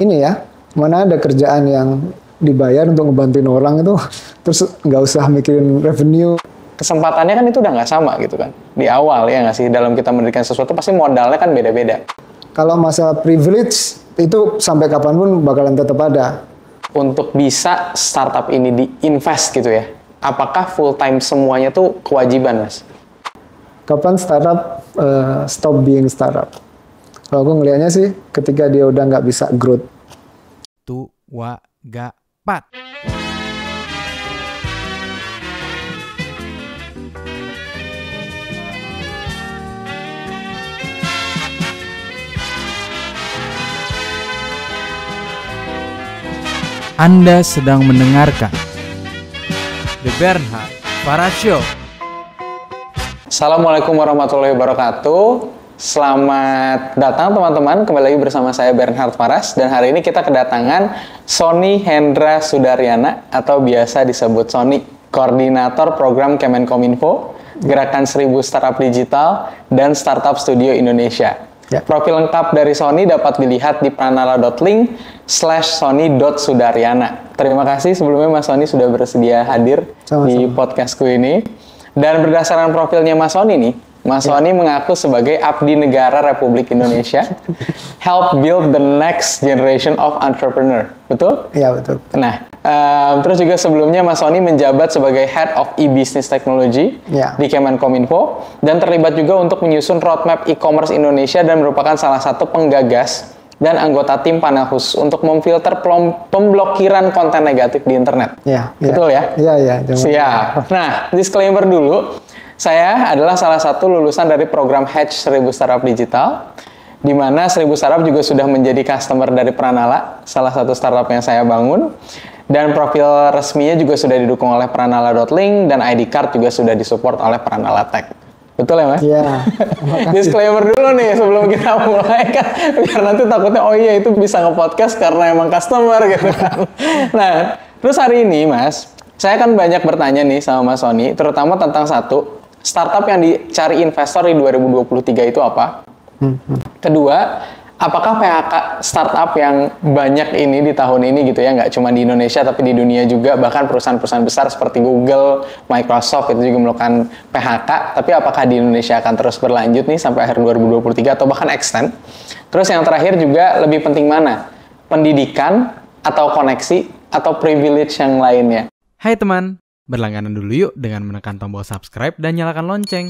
ini ya, mana ada kerjaan yang dibayar untuk ngebantuin orang itu, terus nggak usah mikirin revenue. Kesempatannya kan itu udah nggak sama gitu kan. Di awal ya nggak sih, dalam kita mendirikan sesuatu pasti modalnya kan beda-beda. Kalau masalah privilege itu sampai kapan pun bakalan tetap ada. Untuk bisa startup ini diinvest gitu ya, apakah full time semuanya tuh kewajiban mas? Kapan startup uh, stop being startup? Kalau gue ngelihatnya sih ketika dia udah nggak bisa growth. Tu, wa, ga, pat. Anda sedang mendengarkan The Bernhard Para Show. Assalamualaikum warahmatullahi wabarakatuh. Selamat datang teman-teman, kembali lagi bersama saya Bernhard Faras dan hari ini kita kedatangan Sony Hendra Sudaryana atau biasa disebut Sony, Koordinator Program Kemenkominfo, Gerakan Seribu Startup Digital, dan Startup Studio Indonesia. Ya. Profil lengkap dari Sony dapat dilihat di pranala.link slash sony.sudaryana. Terima kasih sebelumnya Mas Sony sudah bersedia hadir Sama-sama. di podcastku ini. Dan berdasarkan profilnya Mas Sony nih, Mas Sony mengaku sebagai abdi negara Republik Indonesia, help build the next generation of entrepreneur. Betul? Iya betul. Nah, em, terus juga sebelumnya Mas Sony menjabat sebagai Head of E-Business Technology Ya. di Kemenkominfo dan terlibat juga untuk menyusun roadmap e-commerce Indonesia dan merupakan salah satu penggagas dan anggota tim panel khusus untuk memfilter pemblokiran konten negatif di internet. Iya. iya. Betul ya? Iya iya. Siap. Nah, disclaimer dulu. Saya adalah salah satu lulusan dari program Hatch 1000 Startup Digital, di mana 1000 Startup juga sudah menjadi customer dari Pranala, salah satu startup yang saya bangun. Dan profil resminya juga sudah didukung oleh Pranala.link dan ID card juga sudah disupport oleh Pranala Tech. Betul ya, Mas? Iya. Disclaimer dulu nih sebelum kita mulai kan biar nanti takutnya oh iya itu bisa nge-podcast karena emang customer gitu kan. Nah, terus hari ini Mas, saya kan banyak bertanya nih sama Mas Sony terutama tentang satu startup yang dicari investor di 2023 itu apa? Kedua, apakah PHK startup yang banyak ini di tahun ini gitu ya, nggak cuma di Indonesia tapi di dunia juga, bahkan perusahaan-perusahaan besar seperti Google, Microsoft itu juga melakukan PHK, tapi apakah di Indonesia akan terus berlanjut nih sampai akhir 2023 atau bahkan extend? Terus yang terakhir juga lebih penting mana? Pendidikan atau koneksi atau privilege yang lainnya? Hai teman, berlangganan dulu yuk dengan menekan tombol subscribe dan nyalakan lonceng.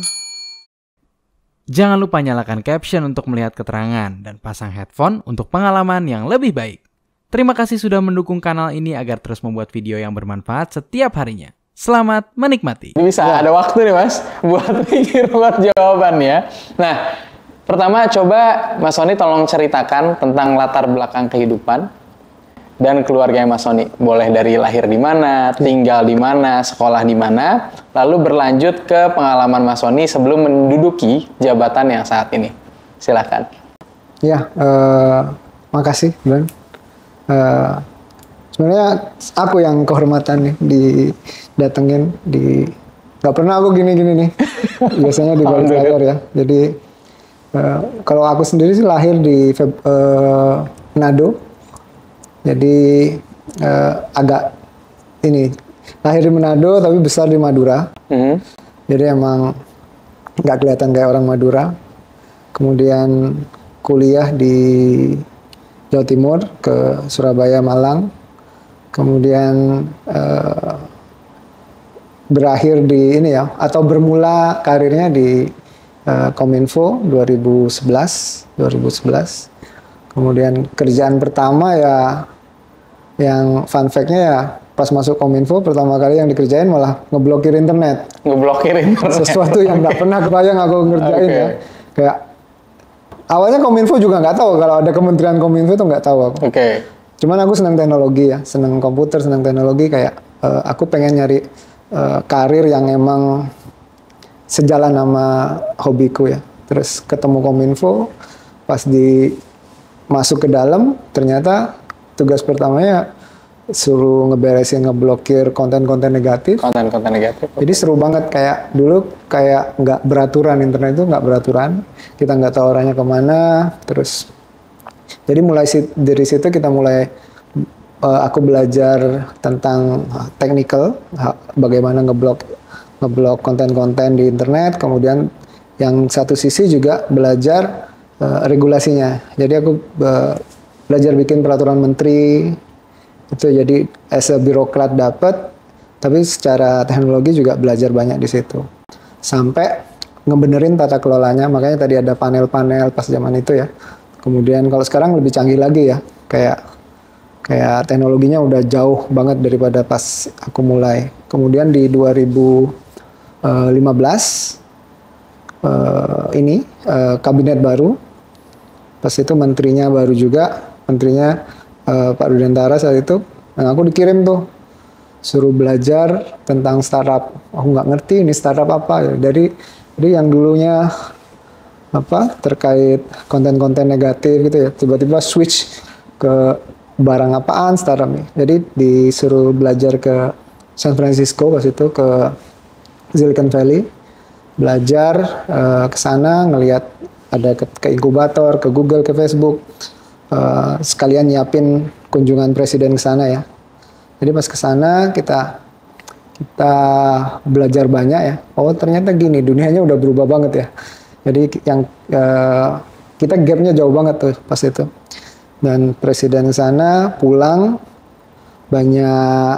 Jangan lupa nyalakan caption untuk melihat keterangan dan pasang headphone untuk pengalaman yang lebih baik. Terima kasih sudah mendukung kanal ini agar terus membuat video yang bermanfaat setiap harinya. Selamat menikmati. Bisa ada waktu nih mas buat pikir buat jawabannya. Nah, pertama coba Mas Sony tolong ceritakan tentang latar belakang kehidupan dan keluarga Mas Sony. Boleh dari lahir di mana, tinggal di mana, sekolah di mana, lalu berlanjut ke pengalaman Mas Sony sebelum menduduki jabatan yang saat ini. Silakan. Iya, eh, makasih, Bang. Eh, sebenarnya aku yang kehormatan nih didatengin di nggak pernah aku gini-gini nih. Biasanya di balik layar ya. Jadi eh, kalau aku sendiri sih lahir di Feb- eh, Manado. Jadi eh, agak ini lahir di Manado tapi besar di Madura. Mhm. Jadi emang nggak kelihatan kayak orang Madura. Kemudian kuliah di Jawa Timur ke Surabaya, Malang. Kemudian eh, berakhir di ini ya atau bermula karirnya di eh, Kominfo 2011, 2011. Kemudian kerjaan pertama ya yang fun fact-nya ya pas masuk Kominfo pertama kali yang dikerjain malah ngeblokir internet Ngeblokir internet. sesuatu yang nggak pernah kebayang aku ngerjain Oke. ya kayak awalnya kominfo juga nggak tahu kalau ada kementerian kominfo itu nggak tahu aku Oke. cuman aku senang teknologi ya senang komputer senang teknologi kayak eh, aku pengen nyari eh, karir yang emang sejalan sama hobiku ya terus ketemu kominfo pas di masuk ke dalam ternyata tugas pertamanya suruh ngeberesin ngeblokir konten-konten negatif Konten-konten negatif. jadi seru banget kayak dulu kayak nggak beraturan internet itu nggak beraturan kita nggak tahu orangnya ke mana terus Jadi mulai dari situ kita mulai eh, aku belajar tentang uh, technical, bagaimana ngeblok ngeblok konten-konten di internet, kemudian yang satu sisi juga belajar eh, regulasinya. Jadi aku eh, belajar bikin peraturan menteri itu jadi as a birokrat dapat, tapi secara teknologi juga belajar banyak di situ. Sampai ngebenerin tata kelolanya, makanya tadi ada panel-panel pas zaman itu ya. Kemudian kalau sekarang lebih canggih lagi ya, kayak kayak teknologinya udah jauh banget daripada pas aku mulai. Kemudian di 2015 eh, ini eh, kabinet baru, pas itu menterinya baru juga, menterinya eh, Pak Rudentara saat itu, nah aku dikirim tuh suruh belajar tentang startup. Aku nggak ngerti ini startup apa. Dari jadi yang dulunya apa terkait konten-konten negatif gitu ya, tiba-tiba switch ke barang apaan startup nih. Jadi disuruh belajar ke San Francisco pas itu ke Silicon Valley belajar eh, ke sana ngelihat ada ke, ke inkubator, ke Google, ke Facebook eh, sekalian nyiapin kunjungan presiden ke sana ya. Jadi pas ke sana kita kita belajar banyak ya. Oh ternyata gini dunianya udah berubah banget ya. Jadi yang eh, kita gapnya jauh banget tuh pas itu. Dan presiden sana pulang banyak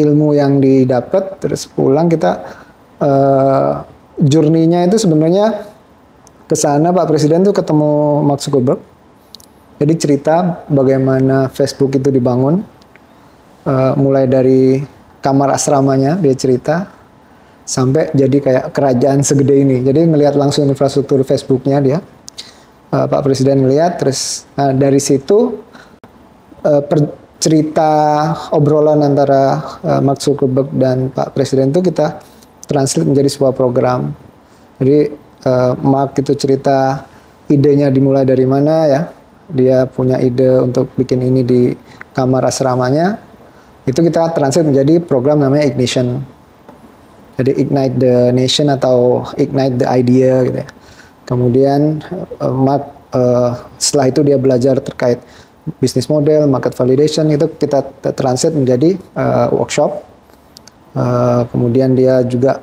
ilmu yang didapat terus pulang kita eh journey-nya itu sebenarnya ke sana Pak Presiden tuh ketemu Mark Zuckerberg. Jadi cerita bagaimana Facebook itu dibangun Eh, mulai dari kamar asramanya dia cerita sampai jadi kayak kerajaan segede ini. Jadi ngelihat langsung infrastruktur Facebooknya dia. Eh, Pak Presiden ngelihat terus nah, dari situ eh, per- cerita obrolan antara eh, Mark Zuckerberg dan Pak Presiden itu kita translate menjadi sebuah program. Jadi eh, Mark itu cerita idenya dimulai dari mana ya. Dia punya ide untuk bikin ini di kamar asramanya. Itu kita translate menjadi program namanya Ignition. Jadi Ignite the Nation atau Ignite the Idea gitu ya. Kemudian eh, Mark eh, setelah itu dia belajar terkait bisnis model, market validation itu kita t- translate menjadi eh, workshop. Eh, kemudian dia juga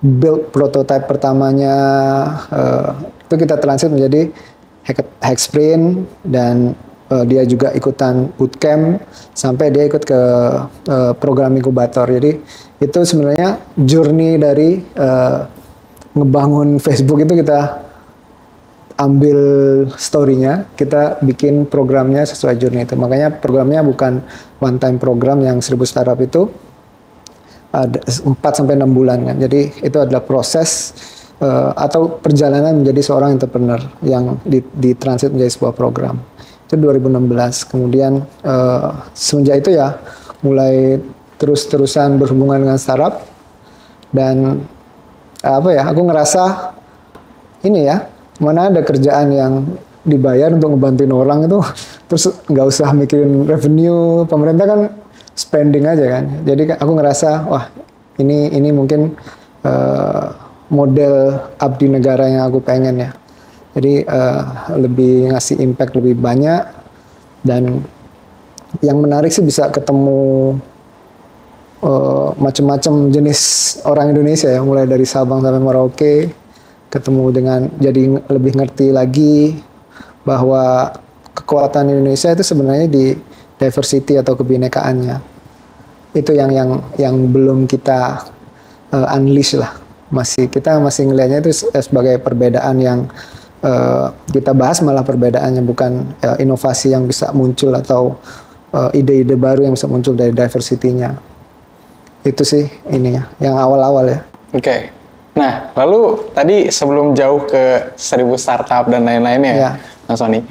build prototype pertamanya eh, itu kita translate menjadi hack, sprint dan eh, dia juga ikutan bootcamp sampai dia ikut ke eh, program inkubator. Jadi itu sebenarnya journey dari eh, ngebangun Facebook itu kita ambil story-nya, kita bikin programnya sesuai journey itu. Makanya programnya bukan one time program yang 1000 startup itu ada 4 sampai 6 bulan kan. Jadi itu adalah proses eh, atau perjalanan menjadi seorang entrepreneur yang di, ditransit menjadi sebuah program. Itu 2016. Kemudian eh, semenjak itu ya mulai terus-terusan berhubungan dengan startup dan apa ya, aku ngerasa ini ya, mana ada kerjaan yang dibayar untuk ngebantuin orang itu terus nggak usah mikirin revenue pemerintah kan spending aja kan jadi aku ngerasa wah ini ini mungkin eh, model abdi negara yang aku pengen ya. Jadi eh, lebih ngasih impact lebih banyak dan yang menarik sih bisa ketemu eh, macam-macam jenis orang Indonesia ya. Mulai dari Sabang sampai Merauke ketemu dengan jadi lebih ngerti lagi bahwa kekuatan Indonesia itu sebenarnya di diversity atau kebinekaannya. Itu yang yang yang belum kita eh, unleash lah masih kita masih ngelihatnya itu se- sebagai perbedaan yang eh, kita bahas malah perbedaannya bukan eh, inovasi yang bisa muncul atau eh, ide-ide baru yang bisa muncul dari diversity-nya itu sih ininya yang awal-awal ya Oke. Nah, lalu tadi sebelum jauh ke seribu startup dan lain-lainnya, Ya. Mas Sony,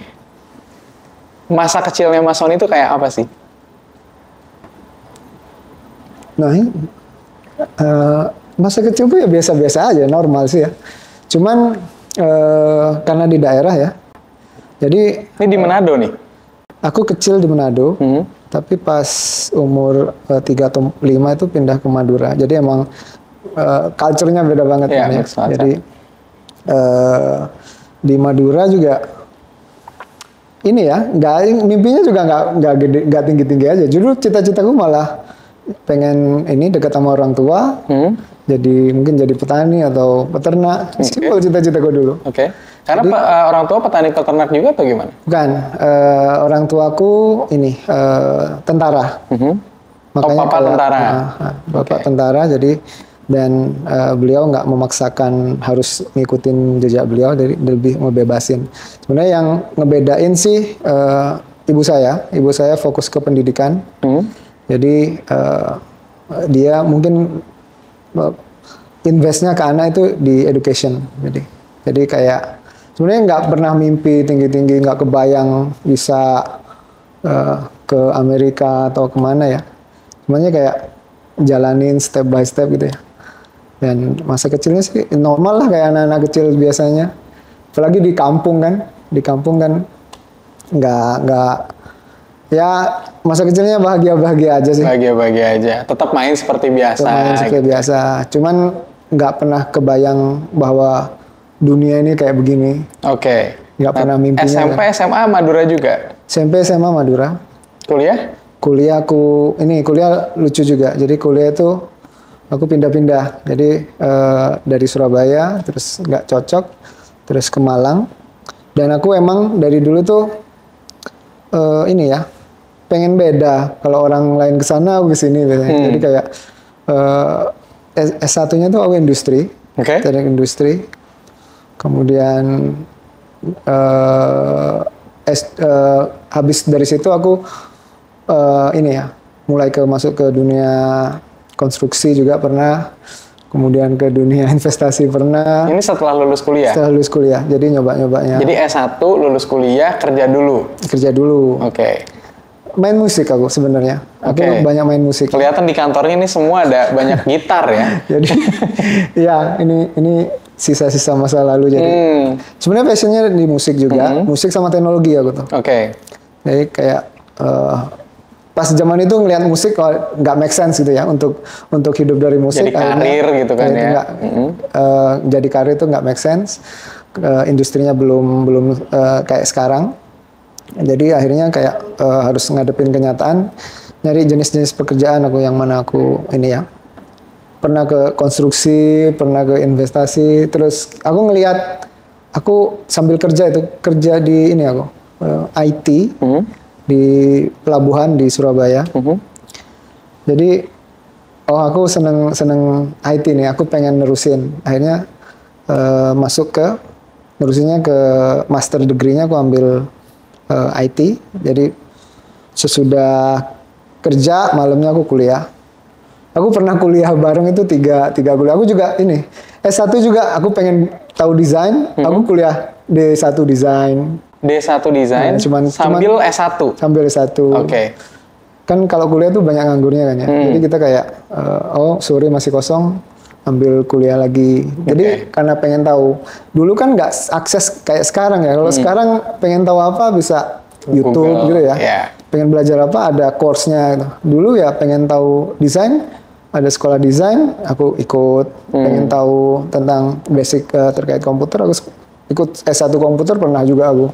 masa kecilnya Mas Sony itu kayak apa sih? Nah, eh, masa kecilku ya biasa-biasa aja, normal sih ya. Cuman eh, karena di daerah ya, jadi Ini di Manado nih. aku kecil di Manado, Hmm. tapi pas umur eh, tiga atau lima itu pindah ke Madura. Jadi emang eh, culture-nya beda banget Iya, kan ya. Jadi eh, di Madura juga ini ya, nggak mimpinya juga nggak nggak gede nggak tinggi tinggi aja. Justru cita-citaku malah pengen ini dekat sama orang tua, Hmm. jadi mungkin jadi petani atau peternak. Simpel cita-citaku dulu. Oke. Karena pe- eh, orang tua petani peternak juga atau gimana? Bukan eh, orang tuaku ini eh, tentara. Mhm. Oh, papa kayak- tentara. Ah, bapak tentara jadi dan eh, beliau nggak memaksakan harus ngikutin jejak beliau dari lebih ngebebasin sebenarnya yang ngebedain sih eh, ibu saya ibu saya fokus ke pendidikan Hmm. Jadi eh, dia mungkin eh, investnya ke anak itu di education. Jadi jadi kayak sebenarnya nggak pernah mimpi tinggi tinggi nggak kebayang bisa eh, ke Amerika atau ke mana ya. Semuanya kayak jalanin step by step gitu ya. Dan masa kecilnya sih normal lah kayak anak-anak kecil biasanya. Apalagi di kampung kan di kampung kan nggak nggak ya masa kecilnya bahagia bahagia aja sih Bahagia-bahagia aja. Tetap main seperti biasa. main seperti biasa cuman nggak pernah kebayang bahwa dunia ini kayak begini Oke. nggak pernah mimpinya SMP, SMA, Madura juga. SMP SMA Madura Kuliah? kuliah aku ini kuliah lucu juga jadi kuliah itu aku pindah-pindah jadi eh, dari Surabaya terus nggak cocok terus ke Malang dan aku emang dari dulu tuh eh, ini ya pengen beda kalau orang lain ke sana aku ke sini biasanya. jadi kayak eh, S 1 nya tuh aku industri Oke. teknik industri kemudian eh S, eh, habis dari situ aku eh, ini ya mulai ke masuk ke dunia konstruksi juga pernah kemudian ke dunia investasi pernah Ini setelah lulus kuliah. setelah lulus kuliah jadi nyoba-nyobanya Jadi S1 lulus kuliah kerja dulu. kerja dulu Oke. Main musik aku sebenarnya aku Oke. banyak main musik Kelihatan di kantornya ini semua ada banyak gitar ya. jadi ya ini ini sisa-sisa masa lalu jadi Hmm. sebenarnya passionnya di musik juga musik sama teknologi aku tuh Oke. Jadi kayak eh, pas zaman itu ngelihat musik kok nggak make sense gitu ya untuk untuk hidup dari musik. Jadi karir gitu kan akhirnya ya. nggak, eh, jadi karir itu nggak make sense. Eh, industrinya belum belum eh, kayak sekarang. Jadi akhirnya kayak eh, harus ngadepin kenyataan, nyari jenis-jenis pekerjaan aku yang mana aku ini ya pernah ke konstruksi, pernah ke investasi, terus aku ngelihat aku sambil kerja itu kerja di ini aku eh, IT Mhm. di pelabuhan di Surabaya. Mhm. Jadi oh aku seneng seneng IT nih, aku pengen nerusin. Akhirnya eh, masuk ke nerusinnya ke master degree-nya aku ambil eh, IT. Jadi sesudah kerja malamnya aku kuliah. Aku pernah kuliah bareng itu tiga tiga kuliah. Aku juga ini S1 juga aku pengen tahu desain. Aku kuliah D1 desain D1 desain Ya, cuman- sambil S1. sambil S1. Oke. Kan kalau kuliah tuh banyak nganggurnya kan ya. Jadi kita kayak eh, oh sore masih kosong ambil kuliah lagi. Jadi karena pengen tahu. Dulu kan nggak akses kayak sekarang ya. Kalau sekarang pengen tahu apa bisa YouTube Google, gitu ya. ya. Pengen belajar apa ada course-nya gitu. Dulu ya pengen tahu desain ada sekolah desain aku ikut pengen tahu tentang basic eh, terkait komputer aku ikut S1 komputer pernah juga aku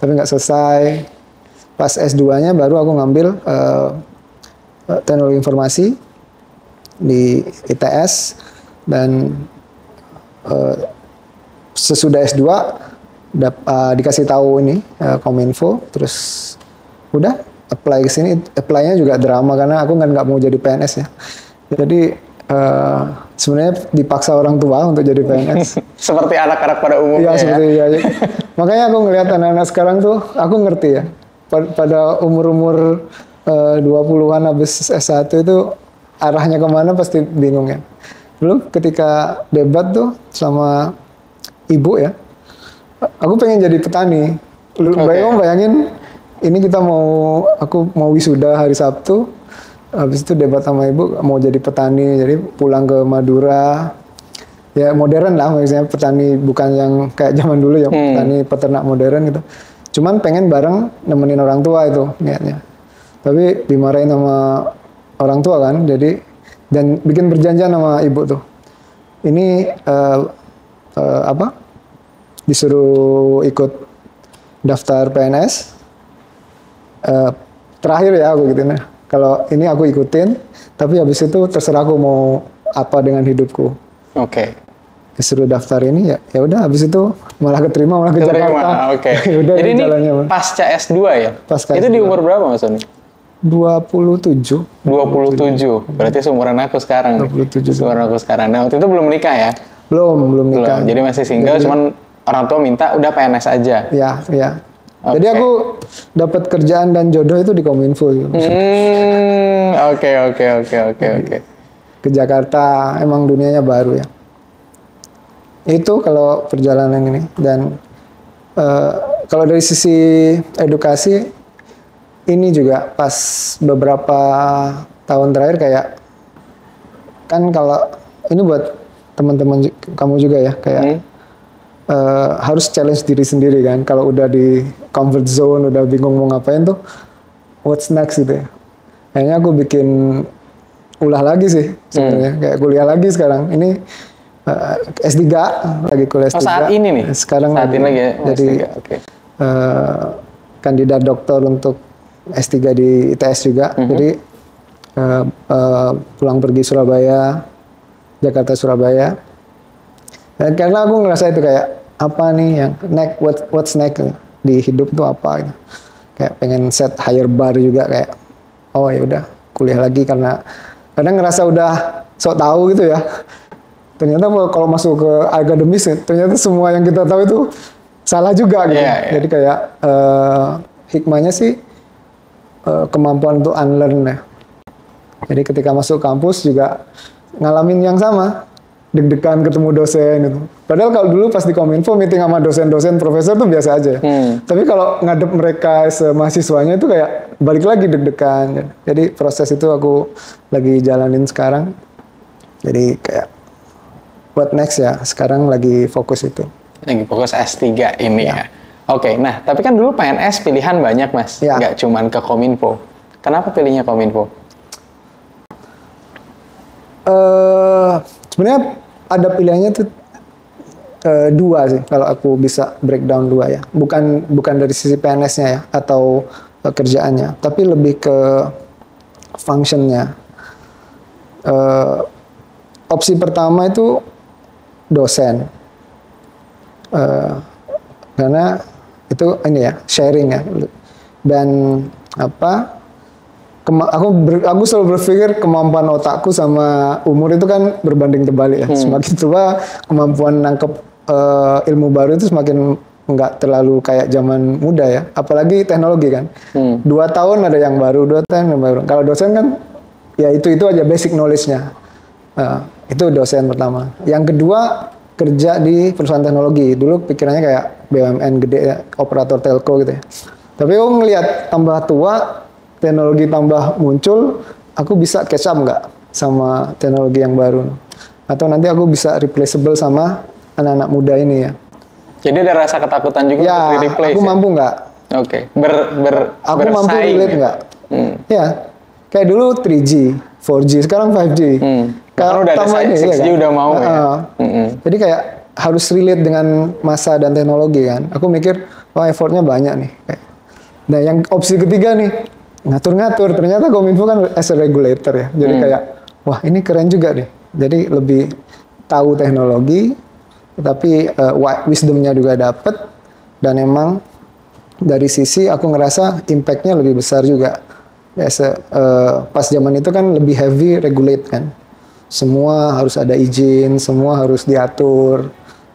tapi nggak selesai pas S2-nya baru aku ngambil eh, teknologi informasi di ITS dan eh, sesudah S2 dap- eh, dikasih tahu ini eh, Kominfo terus udah apply ke sini apply-nya juga drama karena aku kan nggak mau jadi PNS ya jadi eh, sebenarnya dipaksa orang tua untuk jadi PNS Seperti anak-anak pada umumnya Iya ya. seperti iya. Makanya aku ngelihat anak-anak sekarang tuh, aku ngerti ya. Pa- Pada umur-umur eh, 20-an habis S1 itu arahnya ke mana pasti bingung ya. Dulu ketika debat tuh sama ibu ya, aku pengen jadi petani. Lu bayangin, bayangin ini kita mau, aku mau wisuda hari Sabtu, habis itu debat sama ibu mau jadi petani, jadi pulang ke Madura, ya modern lah misalnya petani bukan yang kayak zaman dulu ya petani peternak modern gitu. Cuman pengen bareng nemenin orang tua itu niatnya. Tapi dimarahin sama orang tua kan jadi dan bikin perjanjian sama ibu tuh ini eh, eh, apa disuruh ikut daftar PNS eh, terakhir ya aku gitu nah kalau ini aku ikutin tapi habis itu terserah aku mau apa dengan hidupku Oke. disuruh daftar ini ya ya udah habis itu malah keterima malah ke Keterima, Jakarta Oke. Ya udah Jadi ini jalannya pasca S2 ya? Pasca Itu di S2. umur berapa Mas Sony? 27 27. Berarti seumuran aku sekarang. nih. 27. Seumuran aku sekarang. Nah, waktu itu belum menikah ya? belum belum nikah Belum. Jadi masih single, cuman orang tua minta udah PNS aja. ya ya jadi Oke. aku dapat kerjaan dan jodoh itu di Kominfo gitu. Hmm, oke oke oke oke oke. ke Jakarta emang dunianya baru ya itu kalau perjalanan ini dan eh, kalau dari sisi edukasi ini juga pas beberapa tahun terakhir kayak kan kalau ini buat teman-teman kamu juga ya kayak Hmm. eh, harus challenge diri sendiri kan kalau udah di comfort zone udah bingung mau ngapain tuh what's next gitu ya kayaknya aku bikin ulah lagi sih sebenarnya Hmm. kayak kuliah lagi sekarang ini eh, S3 lagi kuliah S3 Oh, saat ini nih? sekarang Saat ini lagi ya? Oh, jadi S3, oke. eh, kandidat doktor untuk S3 di ITS juga Mhm. jadi eh, eh, pulang pergi Surabaya Jakarta Surabaya dan karena aku ngerasa itu kayak apa nih yang next what, what's next di hidup tuh apa gitu. kayak pengen set higher bar juga kayak oh ya udah kuliah lagi karena kadang ngerasa udah sok tahu gitu ya ternyata kalau masuk ke akademis ternyata semua yang kita tahu itu salah juga gitu Iya, iya. jadi kayak eh, hikmahnya sih eh, kemampuan untuk unlearn ya jadi ketika masuk kampus juga ngalamin yang sama deg-degan ketemu dosen gitu. Padahal kalau dulu pas di Kominfo meeting sama dosen-dosen profesor tuh biasa aja. Hmm. Tapi kalau ngadep mereka semahasiswanya itu kayak balik lagi deg-degan. Jadi proses itu aku lagi jalanin sekarang. Jadi kayak what next ya? Sekarang lagi fokus itu. Lagi fokus S3 ini ya. Ya. Oke, nah tapi kan dulu PNS pilihan banyak mas, Ya. nggak cuman ke Kominfo. Kenapa pilihnya Kominfo? eh sebenarnya ada pilihannya tuh eh, dua sih kalau aku bisa breakdown dua ya bukan bukan dari sisi PNS-nya ya atau eh, kerjaannya tapi lebih ke functionnya Eh, opsi pertama itu dosen Eh, karena itu ini ya sharing ya dan apa kema- aku ber- aku selalu berpikir kemampuan otakku sama umur itu kan berbanding terbalik ya. Semakin tua kemampuan nangkep eh, ilmu baru itu semakin nggak terlalu kayak zaman muda ya. Apalagi teknologi kan. Hmm. Dua tahun ada yang baru, dua tahun yang baru. Kalau dosen kan ya itu itu aja basic knowledge-nya. Nah, itu dosen pertama. Yang kedua kerja di perusahaan teknologi. Dulu pikirannya kayak BUMN gede ya, operator telco gitu ya. Tapi aku ngelihat tambah tua, teknologi tambah muncul, aku bisa catch up nggak sama teknologi yang baru? Atau nanti aku bisa replaceable sama anak-anak muda ini ya? Jadi ada rasa ketakutan juga Ya, untuk di-replace aku ya? mampu nggak? Oke, ber, ber, Aku mampu bersaing relate ya? nggak? Hmm. Ya, kayak dulu 3G, 4G, sekarang 5G. Hmm. Kalau udah ada ini, 6G iya kan? udah mau ya? Heeh. Mm-mm. Jadi kayak harus relate dengan masa dan teknologi kan. Aku mikir, wah effortnya banyak nih. Nah yang opsi ketiga nih, ngatur-ngatur. Ternyata Kominfo kan as a regulator ya. Hmm. Jadi kayak, wah ini keren juga deh. Jadi lebih tahu teknologi, tapi wi- wisdomnya juga dapet. Dan emang dari sisi aku ngerasa impactnya lebih besar juga. As a, eh, pas zaman itu kan lebih heavy regulate kan semua harus ada izin, semua harus diatur,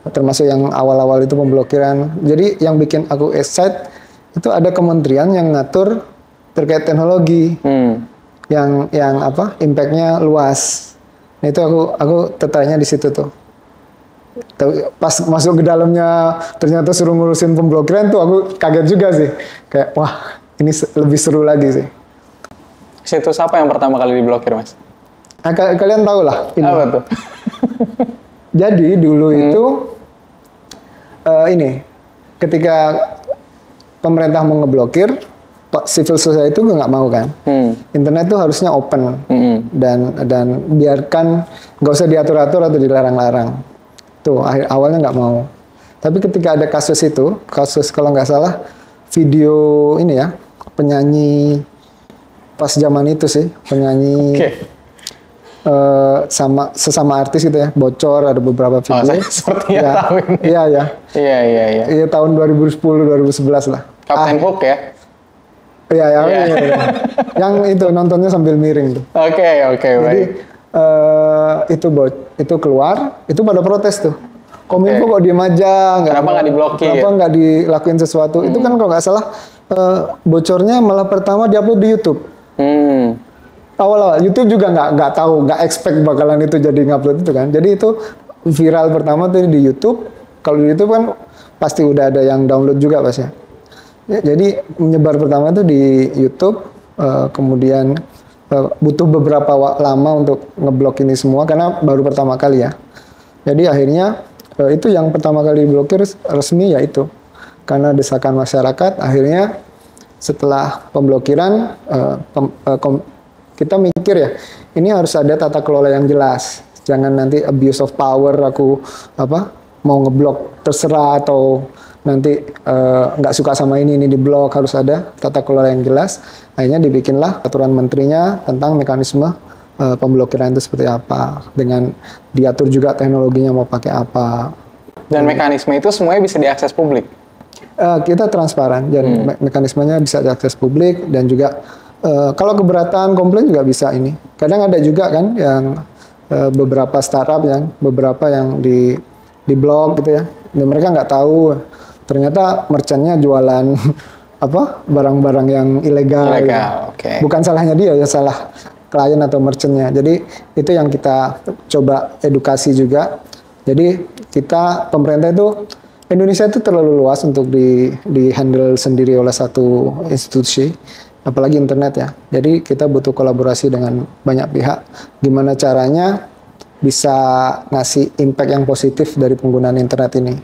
termasuk yang awal-awal itu pemblokiran. Jadi yang bikin aku excited itu ada kementerian yang ngatur terkait teknologi Hmm. yang yang apa impactnya luas. Nah, itu aku aku tertariknya di situ tuh. Tapi pas masuk ke dalamnya ternyata suruh ngurusin pemblokiran tuh aku kaget juga sih. Kayak wah ini lebih seru lagi sih. Situs apa yang pertama kali diblokir mas? Nah, ka- kalian tahu lah ini. Apa tuh? Jadi dulu itu eh, ini ketika pemerintah mau ngeblokir, Pak civil society itu nggak mau kan. Hmm. Internet itu harusnya open Mm-mm. dan dan biarkan nggak usah diatur-atur atau dilarang-larang. Tuh akhir awalnya nggak mau. Tapi ketika ada kasus itu, kasus kalau nggak salah video ini ya penyanyi pas zaman itu sih, penyanyi Oke. Eh, sama sesama artis gitu ya, bocor ada beberapa Oh, video. saya sepertinya ya, tahu ini. Iya ya, Iya, iya, iya. iya tahun 2010 2011 lah. Captain Hook ya? Iya ya, Iya. iya, iya. yang itu nontonnya sambil miring tuh. Oke, oke, Jadi baik. eh, itu bo- itu keluar, itu pada protes tuh. Kominfo Oke. kok diem aja, nggak Kenapa nggak diblokir? Kenapa nggak dilakuin sesuatu? Itu kan kalau nggak salah eh, bocornya malah pertama diupload di YouTube. Hmm. Awal-awal YouTube juga nggak nggak tahu, nggak expect bakalan itu jadi ngupload itu kan. Jadi itu viral pertama tuh di YouTube. Kalau di YouTube kan pasti udah ada yang download juga pasti. Ya, jadi menyebar pertama itu di YouTube, eh, kemudian eh, butuh beberapa lama untuk ngeblok ini semua karena baru pertama kali ya. Jadi akhirnya eh, itu yang pertama kali diblokir resmi ya itu karena desakan masyarakat. Akhirnya setelah pemblokiran eh, pem- kom- kita mikir ya ini harus ada tata kelola yang jelas. Jangan nanti abuse of power aku apa mau ngeblok terserah atau nanti eh, nggak suka sama ini ini diblok. Harus ada tata kelola yang jelas. Akhirnya dibikinlah aturan menterinya tentang mekanisme eh, pemblokiran itu seperti apa dengan diatur juga teknologinya mau pakai apa. Dan mekanisme itu semuanya bisa diakses publik. Eh, kita transparan. Dan me- mekanismenya bisa diakses publik dan juga eh, kalau keberatan komplain juga bisa ini kadang ada juga kan yang eh, beberapa startup yang beberapa yang di di blog gitu ya dan mereka nggak tahu ternyata merchantnya jualan apa barang-barang yang ilegal, gitu. Ilegal, oke. bukan salahnya dia ya salah klien atau merchantnya jadi itu yang kita coba edukasi juga jadi kita pemerintah itu Indonesia itu terlalu luas untuk di di handle sendiri oleh satu institusi apalagi internet ya. Jadi kita butuh kolaborasi dengan banyak pihak. Gimana caranya bisa ngasih impact yang positif dari penggunaan internet ini?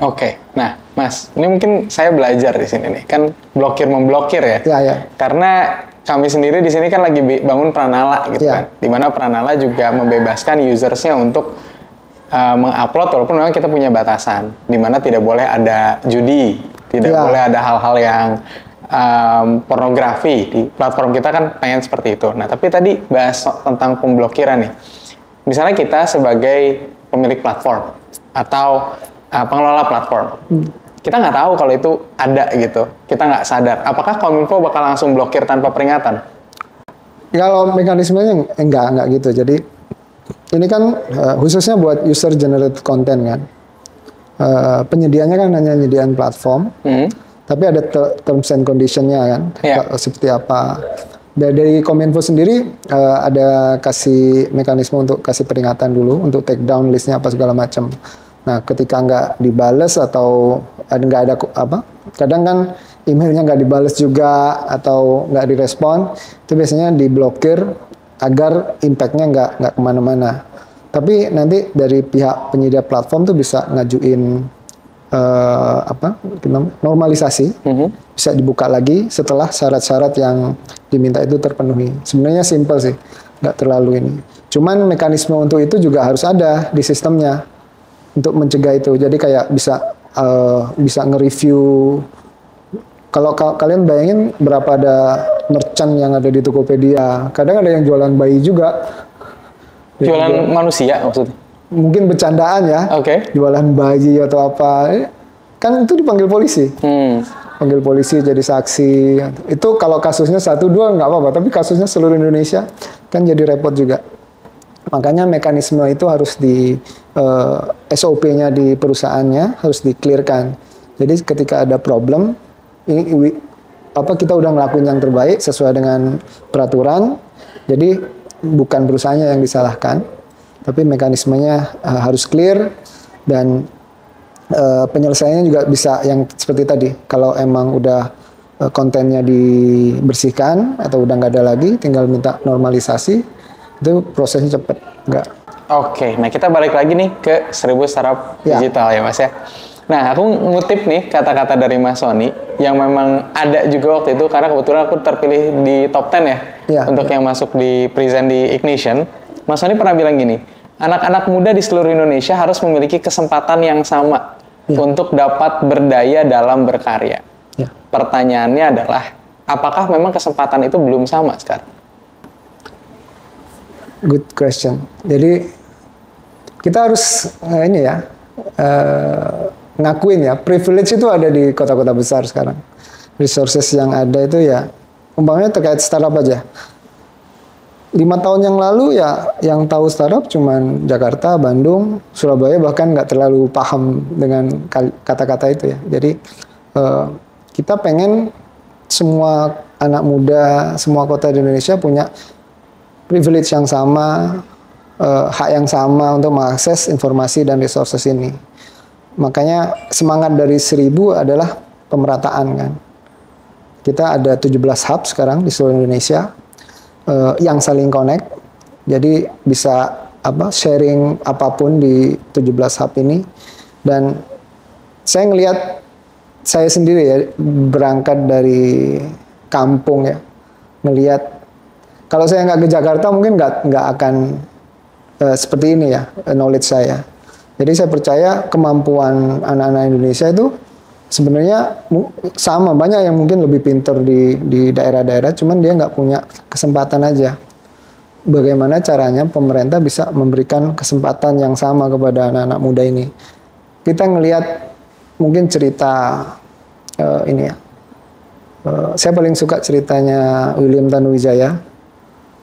Oke, nah Mas, ini mungkin saya belajar di sini nih, kan blokir memblokir ya. ya ya. Karena kami sendiri di sini kan lagi bangun Pranala gitu Iya. kan, di mana Pranala juga membebaskan usersnya untuk uh, mengupload walaupun memang kita punya batasan, di mana tidak boleh ada judi, tidak Iya. boleh ada hal-hal yang um, pornografi di platform kita kan pengen seperti itu. Nah tapi tadi bahas tentang pemblokiran nih, misalnya kita sebagai pemilik platform atau uh, pengelola platform, kita nggak tahu kalau itu ada gitu, kita nggak sadar. Apakah Kominfo bakal langsung blokir tanpa peringatan? Kalau mekanismenya enggak enggak gitu. Jadi ini kan eh, khususnya buat user generated content kan. Eh, penyediaannya kan hanya nyediain platform, Hmm. Tapi ada te- terms and conditionnya kan. Ka- Seperti apa. Dan dari Kominfo sendiri eh, ada kasih mekanisme untuk kasih peringatan dulu untuk take down listnya apa segala macam. Nah, ketika nggak dibales atau ada nggak ada apa, kadang kan emailnya nggak dibales juga atau nggak direspon, itu biasanya diblokir agar impactnya nggak nggak ke mana-mana. Tapi nanti dari pihak penyedia platform tuh bisa ngajuin eh, apa normalisasi Mhm. bisa dibuka lagi setelah syarat-syarat yang diminta itu terpenuhi. Sebenarnya simpel sih, nggak terlalu ini. Cuman mekanisme untuk itu juga harus ada di sistemnya untuk mencegah itu. Jadi kayak bisa eh, bisa nge-review. Kalau ka- kalian bayangin berapa ada merchant yang ada di Tokopedia. Kadang ada yang jualan bayi juga. Jualan manusia maksudnya? Mungkin bercandaan ya. Oke. Jualan bayi atau apa. Eh, Kan itu dipanggil polisi. Hmm. panggil polisi jadi saksi itu kalau kasusnya satu dua nggak apa-apa tapi kasusnya seluruh Indonesia kan jadi repot juga makanya mekanisme itu harus di eh, SOP-nya di perusahaannya harus di-clearkan jadi ketika ada problem ini apa kita udah ngelakuin yang terbaik sesuai dengan peraturan jadi bukan perusahaannya yang disalahkan tapi mekanismenya eh, harus clear dan Eh, penyelesaiannya juga bisa yang seperti tadi kalau emang udah eh, kontennya dibersihkan atau udah nggak ada lagi tinggal minta normalisasi itu prosesnya cepet nggak Oke, nah kita balik lagi nih ke seribu startup Ya. digital ya mas ya. Nah aku ngutip nih kata-kata dari Mas Sony yang memang ada juga waktu itu karena kebetulan aku terpilih di top 10 ya, Ya. untuk yang masuk di present di Ignition. Mas Sony pernah bilang gini, anak-anak muda di seluruh Indonesia harus memiliki kesempatan yang sama Ya. untuk dapat berdaya dalam berkarya. Ya. Pertanyaannya adalah, apakah memang kesempatan itu belum sama sekarang? Good question. Jadi kita harus eh, ini ya eh, ngakuin ya privilege itu ada di kota-kota besar sekarang. Resources yang ada itu ya umpamanya terkait startup aja. Lima tahun yang lalu ya yang tahu startup cuman Jakarta, Bandung, Surabaya bahkan nggak terlalu paham dengan kata-kata itu ya. Jadi eh, kita pengen semua anak muda, semua kota di Indonesia punya privilege yang sama, eh, hak yang sama untuk mengakses informasi dan resources ini. Makanya semangat dari seribu adalah pemerataan kan. Kita ada 17 hub sekarang di seluruh Indonesia eh, yang saling connect. Jadi bisa apa sharing apa pun di 17 hub ini dan saya ngelihat saya sendiri ya berangkat dari kampung ya ngelihat kalau saya nggak ke Jakarta mungkin nggak nggak akan eh, seperti ini ya eh, knowledge saya. Jadi saya percaya kemampuan anak-anak Indonesia itu sebenarnya sama banyak yang mungkin lebih pintar di di daerah-daerah, cuman dia nggak punya kesempatan aja. Bagaimana caranya pemerintah bisa memberikan kesempatan yang sama kepada anak-anak muda ini? Kita ngelihat mungkin cerita eh, ini ya. Eh, saya paling suka ceritanya William Tanuwijaya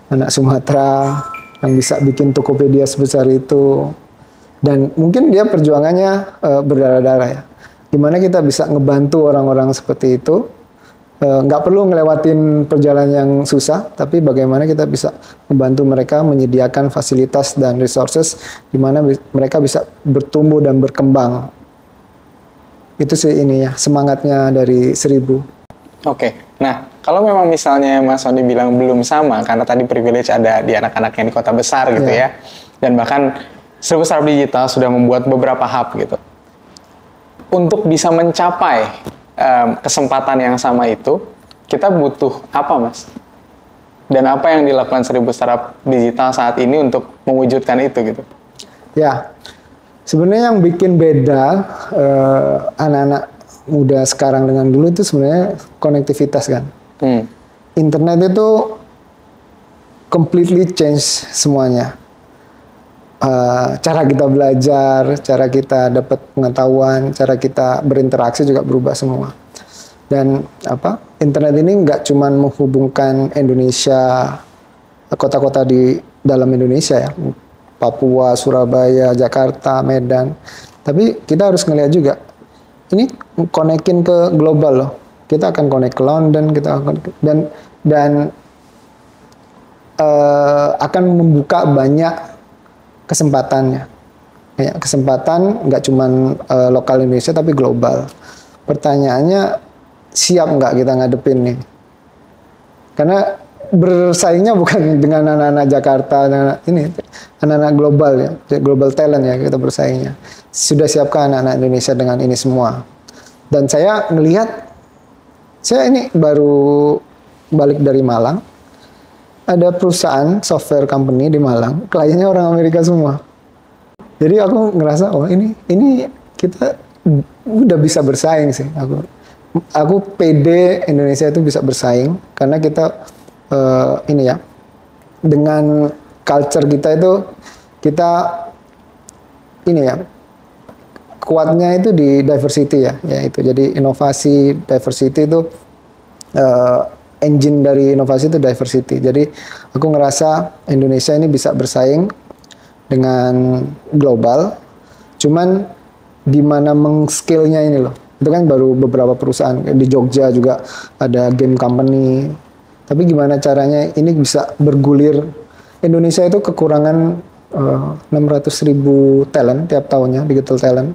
anak Sumatera yang bisa bikin Tokopedia sebesar itu dan mungkin dia perjuangannya eh, berdarah-darah ya gimana kita bisa ngebantu orang-orang seperti itu Eh, nggak perlu ngelewatin perjalanan yang susah tapi bagaimana kita bisa membantu mereka menyediakan fasilitas dan resources di mana bi- mereka bisa bertumbuh dan berkembang itu sih ini ya semangatnya dari seribu Oke, nah kalau memang misalnya Mas Sony bilang belum sama karena tadi privilege ada di anak-anak yang di kota besar gitu Iya. ya, dan bahkan Startup Digital sudah membuat beberapa hub gitu. Untuk bisa mencapai em, kesempatan yang sama itu, kita butuh apa Mas? Dan apa yang dilakukan Seribu Startup Digital saat ini untuk mewujudkan itu gitu? Ya, sebenarnya yang bikin beda eh, anak-anak muda sekarang dengan dulu itu sebenarnya konektivitas kan. Hmm. Internet itu completely change semuanya. Eh, cara kita belajar, cara kita dapat pengetahuan, cara kita berinteraksi juga berubah semua. Dan apa? Internet ini nggak cuman menghubungkan Indonesia, kota-kota di dalam Indonesia ya, Papua, Surabaya, Jakarta, Medan. Tapi kita harus ngelihat juga, ini konekin ke global loh. Kita akan connect ke London, kita akan dan dan eh, akan membuka banyak kesempatannya. Ya, kesempatan nggak cuman eh, lokal Indonesia tapi global. Pertanyaannya siap nggak kita ngadepin nih? Karena bersaingnya bukan dengan anak-anak Jakarta, anak ini anak-anak global ya, global talent ya kita bersaingnya. Sudah siapkah anak-anak Indonesia dengan ini semua? Dan saya melihat, saya ini baru balik dari Malang, ada perusahaan software company di Malang, kliennya orang Amerika semua. Jadi aku ngerasa oh ini ini kita udah bisa bersaing sih aku. Aku pede Indonesia itu bisa bersaing karena kita eh, ini ya dengan culture kita itu kita ini ya kuatnya itu di diversity ya, ya itu. Jadi inovasi diversity itu eh, engine dari inovasi itu diversity. Jadi aku ngerasa Indonesia ini bisa bersaing dengan global. Cuman di mana mengskillnya ini loh. Itu kan baru beberapa perusahaan di Jogja juga ada game company. Tapi gimana caranya ini bisa bergulir? Indonesia itu kekurangan eh, 600 ribu talent tiap tahunnya digital talent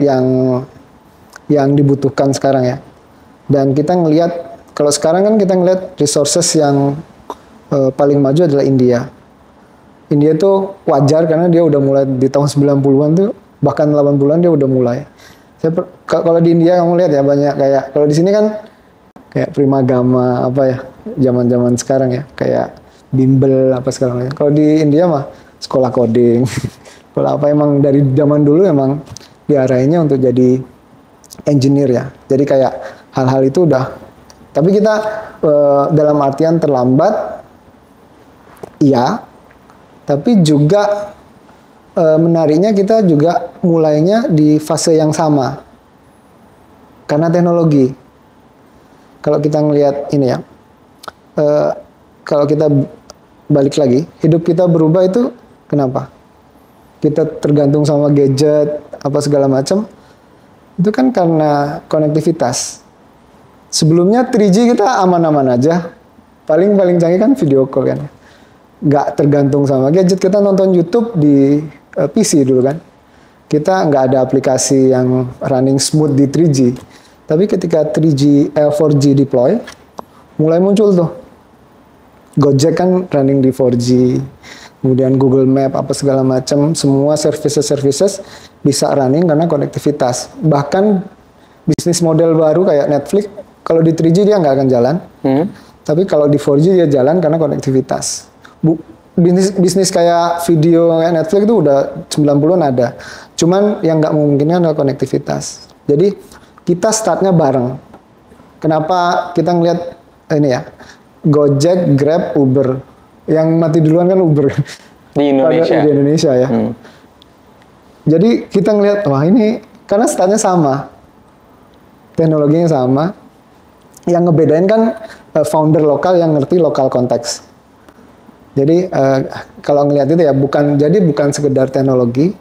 yang yang dibutuhkan sekarang ya. Dan kita ngelihat kalau sekarang kan kita ngelihat resources yang eh, paling maju adalah India. India tuh wajar karena dia udah mulai di tahun 90-an tuh bahkan 80-an dia udah mulai. Saya kalau di India kamu lihat ya banyak kayak kalau di sini kan kayak Primagama apa ya zaman-zaman sekarang ya kayak bimbel apa segala macam. Kalau di India mah sekolah coding. Kalau apa emang dari zaman dulu emang diarahinnya untuk jadi engineer ya. Jadi kayak hal-hal itu udah tapi kita eh, dalam artian terlambat iya. Tapi juga eh, menariknya kita juga mulainya di fase yang sama. Karena teknologi. Kalau kita ngelihat ini ya eh, kalau kita balik lagi hidup kita berubah itu kenapa? Kita tergantung sama gadget apa segala macam. Itu kan karena konektivitas sebelumnya 3G kita aman-aman aja. Paling paling canggih kan video call kan. Nggak tergantung sama gadget. Kita nonton YouTube di uh, eh, PC dulu kan. Kita nggak ada aplikasi yang running smooth di 3G tapi ketika 3G eh, 4G deploy mulai muncul tuh. Gojek kan running di 4G, kemudian Google Map apa segala macam, semua services-services bisa running karena konektivitas. Bahkan bisnis model baru kayak Netflix, kalau di 3G dia nggak akan jalan, hmm. tapi kalau di 4G dia jalan karena konektivitas. Bu, bisnis bisnis kayak video kayak Netflix itu udah 90-an ada. Cuman yang nggak memungkinkan adalah konektivitas. Jadi kita startnya bareng. Kenapa kita ngelihat ini ya? Gojek, Grab, Uber. Yang mati duluan kan Uber. Di Indonesia. Pada, di Indonesia ya. Hmm. Jadi kita ngelihat wah ini karena startnya sama. Teknologinya sama. Yang ngebedain kan uh, founder lokal yang ngerti lokal konteks. Jadi uh, kalau ngelihat itu ya bukan jadi bukan sekedar teknologi,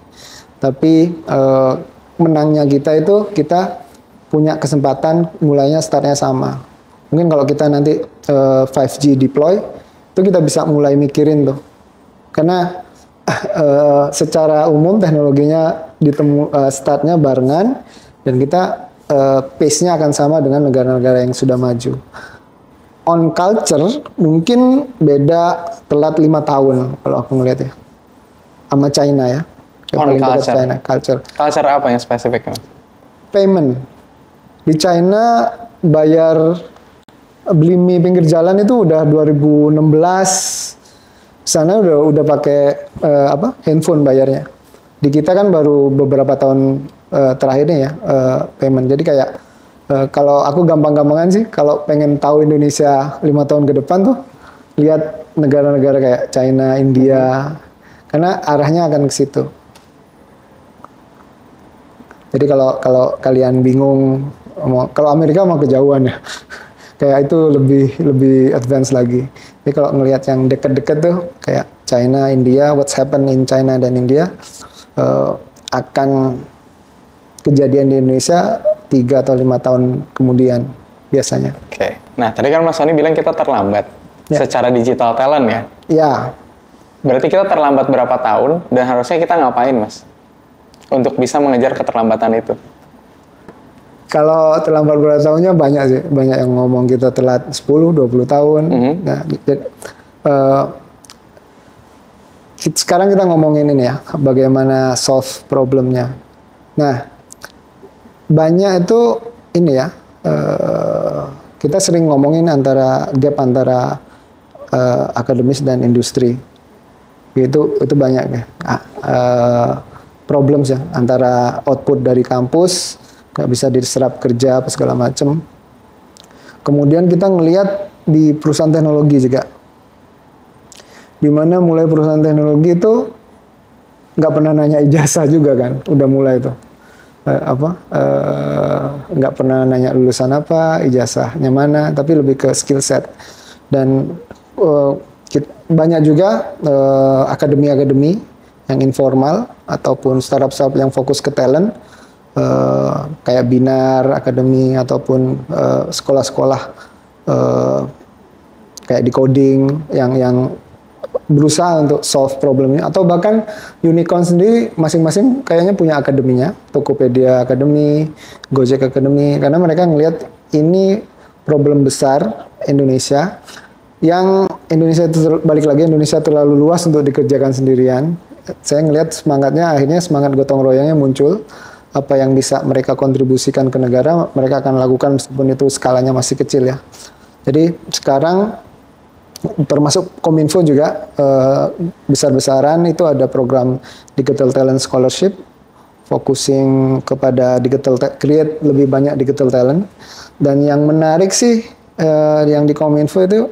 tapi uh, menangnya kita itu kita punya kesempatan mulainya startnya sama Mungkin kalau kita nanti uh, eh, 5G deploy, itu kita bisa mulai mikirin tuh. Karena uh, secara umum teknologinya ditemu uh, startnya barengan dan kita uh, pace-nya akan sama dengan negara-negara yang sudah maju. On culture mungkin beda telat lima tahun kalau aku ngeliat ya, sama China ya. On culture. China, culture. Culture apa yang spesifik? Payment. Di China bayar beli mie pinggir jalan itu udah 2016 sana udah udah pakai uh, apa handphone bayarnya di kita kan baru beberapa tahun uh, terakhir nih ya uh, payment. Jadi kayak uh, kalau aku gampang-gampangan sih kalau pengen tahu Indonesia lima tahun ke depan tuh lihat negara-negara kayak China India. Karena arahnya akan ke situ. Jadi kalau kalau kalian bingung kalau Amerika mau kejauhan ya. Kayak itu lebih lebih advance lagi. Tapi kalau ngelihat yang deket-deket tuh kayak China, India, what's happen in China dan India uh, akan kejadian di Indonesia tiga atau lima tahun kemudian biasanya. Oke. Okay. Nah tadi kan Mas Sony bilang kita terlambat ya. secara digital talent ya. Ya. Berarti kita terlambat berapa tahun dan harusnya kita ngapain Mas untuk bisa mengejar keterlambatan itu? kalau terlambat berapa tahunnya banyak sih banyak yang ngomong kita telat 10 20 tahun mm -hmm. nah uh, sekarang kita ngomongin ini ya bagaimana solve problemnya nah banyak itu ini ya uh, kita sering ngomongin antara gap antara uh, akademis dan industri. Itu itu banyak ya. Uh, problems ya antara output dari kampus nggak bisa diserap kerja apa segala macam. Kemudian kita ngelihat di perusahaan teknologi juga, di mana mulai perusahaan teknologi itu nggak pernah nanya ijazah juga kan, udah mulai itu uh, apa uh, nggak pernah nanya lulusan apa, ijazahnya mana, tapi lebih ke skill set. Dan uh, banyak juga akademi-akademi yang informal ataupun startup-startup yang fokus ke talent uh, kayak binar akademi ataupun uh, sekolah-sekolah uh, kayak di coding yang yang berusaha untuk solve problemnya atau bahkan unicorn sendiri masing-masing kayaknya punya akademinya Tokopedia Akademi, Gojek Akademi karena mereka ngelihat ini problem besar Indonesia yang Indonesia itu balik lagi Indonesia terlalu luas untuk dikerjakan sendirian. Saya ngelihat semangatnya akhirnya semangat gotong royongnya muncul apa yang bisa mereka kontribusikan ke negara mereka akan lakukan meskipun itu skalanya masih kecil ya. Jadi sekarang termasuk Kominfo juga uh, besar-besaran itu ada program Digital Talent Scholarship focusing kepada digital ta- create lebih banyak digital talent. Dan yang menarik sih eh, yang di Kominfo itu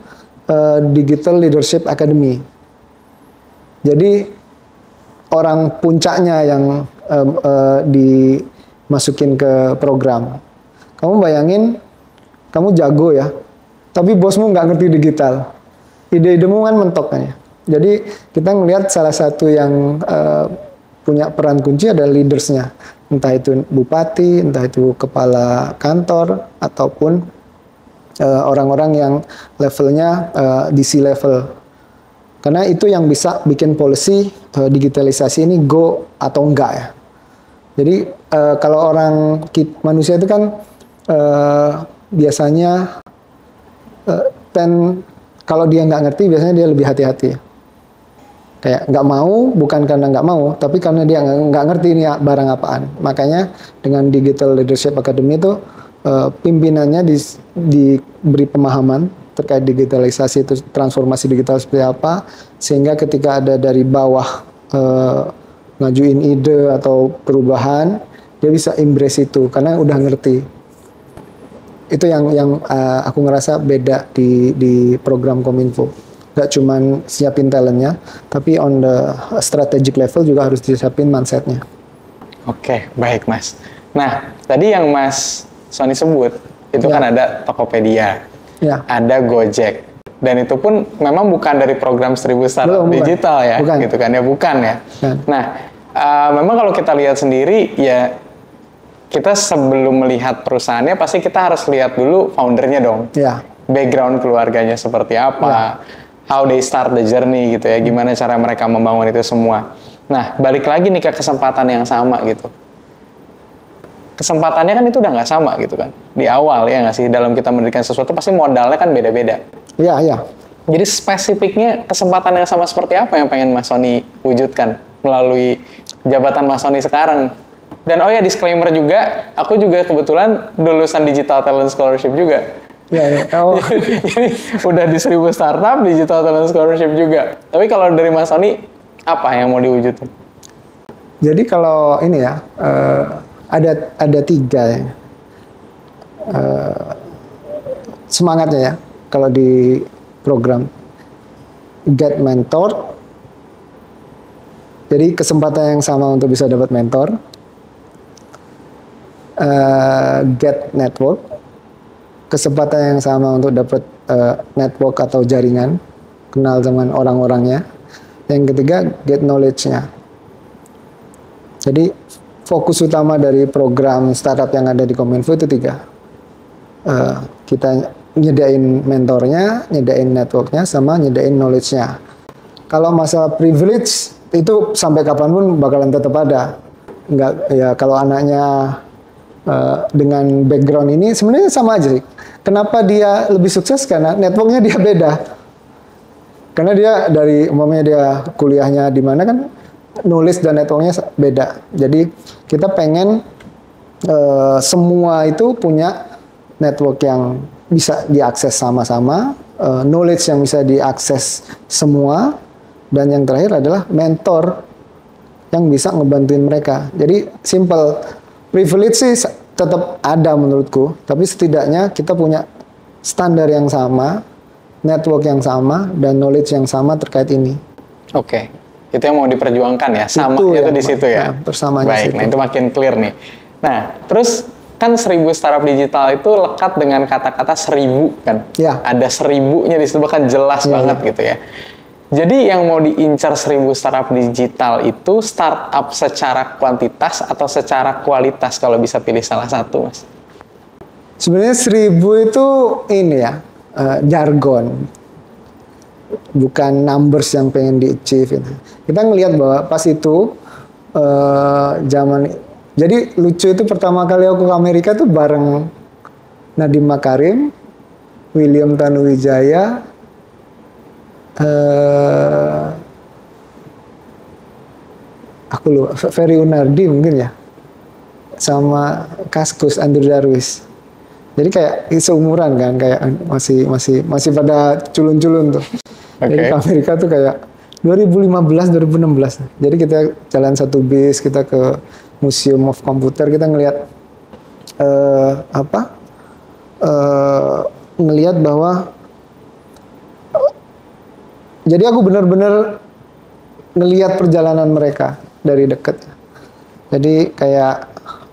eh, Digital Leadership Academy. Jadi orang puncaknya yang em, eh, dimasukin ke program. Kamu bayangin, kamu jago ya, tapi bosmu nggak ngerti digital. Ide-idemu kan mentok kan ya. Jadi kita ngelihat salah satu yang eh, punya peran kunci adalah leadersnya. Entah itu bupati, entah itu kepala kantor, ataupun eh, orang-orang yang levelnya eh, di C level. Karena itu yang bisa bikin policy eh, digitalisasi ini go atau enggak ya. Jadi eh, kalau orang manusia itu kan eh, biasanya eh, ten kalau dia nggak ngerti biasanya dia lebih hati-hati. Kayak nggak mau bukan karena nggak mau, tapi karena dia nggak ngerti ini barang apaan. Makanya dengan Digital Leadership Academy itu eh, pimpinannya dis- diberi pemahaman terkait digitalisasi itu transformasi digital seperti apa, sehingga ketika ada dari bawah eh, ngajuin ide atau perubahan, dia bisa embrace itu karena udah ngerti itu yang yang uh, aku ngerasa beda di di program Kominfo. Gak cuman siapin talentnya, tapi on the strategic level juga harus disiapin mindsetnya. Oke, baik Mas. Nah, tadi yang Mas Sony sebut itu Ya. kan ada Tokopedia, Ya, ada Gojek, dan itu pun memang bukan dari program Seribu Startup Belum, bukan. Digital ya, Bukan. gitu kan ya, bukan ya. Bukan. Nah, eh, memang kalau kita lihat sendiri ya kita sebelum melihat perusahaannya pasti kita harus lihat dulu foundernya dong, ya, background keluarganya seperti apa, how they start the journey gitu ya, gimana cara mereka membangun itu semua. Nah, balik lagi nih ke kesempatan yang sama gitu. Kesempatannya kan itu udah nggak sama gitu kan. Di awal ya nggak sih, dalam kita mendirikan sesuatu pasti modalnya kan beda-beda. ya, ya. Jadi spesifiknya kesempatan yang sama seperti apa yang pengen Mas Sony wujudkan melalui jabatan Mas Sony sekarang? Dan oh ya disclaimer juga, aku juga kebetulan lulusan Digital Talent Scholarship juga. Ya, ya. Oh, Jadi udah di seribu startup digital talent scholarship juga. Tapi kalau dari Mas Sony apa yang mau diwujudkan? jadi kalau ini ya eh, ada ada tiga ya. Eh, semangatnya ya kalau di program get mentor. Jadi kesempatan yang sama untuk bisa dapat mentor. Eh, get network. Kesempatan yang sama untuk dapat eh, network atau jaringan, kenal dengan orang-orangnya. Yang ketiga get knowledge-nya. Jadi fokus utama dari program startup yang ada di Kominfo itu tiga. Eh, kita nyediain mentornya, nyediain networknya, sama nyediain knowledge-nya. Kalau masalah privilege itu sampai kapan pun bakalan tetap ada. Nggak ya kalau anaknya eh, dengan background ini sebenarnya sama aja sih. Kenapa dia lebih sukses karena networknya dia beda. Karena dia dari umpamanya dia kuliahnya di mana kan nulis dan networknya beda. Jadi kita pengen eh, semua itu punya network yang bisa diakses sama-sama, eh, knowledge yang bisa diakses semua, dan yang terakhir adalah mentor yang bisa ngebantuin mereka. Jadi simple, privilege sih tetap ada menurutku, tapi setidaknya kita punya standar yang sama, network yang sama, dan knowledge yang sama terkait ini. Oke, itu yang mau diperjuangkan ya, sama Itu itu, di situ ya. nah, bersamanya Baik, situ. nah itu makin clear nih. Nah, terus kan seribu startup digital itu lekat dengan kata-kata seribu kan. Ya. Ada seribunya di situ bahkan jelas Ya, banget gitu ya. Jadi yang mau diincar seribu startup digital itu startup secara kuantitas atau secara kualitas kalau bisa pilih salah satu, mas. Sebenarnya seribu itu ini ya eh, jargon, bukan numbers yang pengen di achieve. Gitu. Kita ngelihat bahwa pas itu eh, zaman, jadi lucu itu pertama kali aku ke Amerika tuh bareng Nadiem Makarim, William Tanuwijaya, eh, aku lupa, Ferry Unardi mungkin ya, sama Kaskus Andrew Darwis. Jadi kayak seumuran kan, kayak masih masih masih pada culun-culun tuh. Jadi Oke. ke Amerika tuh kayak 2015 2016. Jadi kita jalan satu bis, kita ke Museum of Computer kita ngelihat eh, apa eh, ngelihat bahwa jadi aku benar-benar ngelihat perjalanan mereka dari dekat. Jadi kayak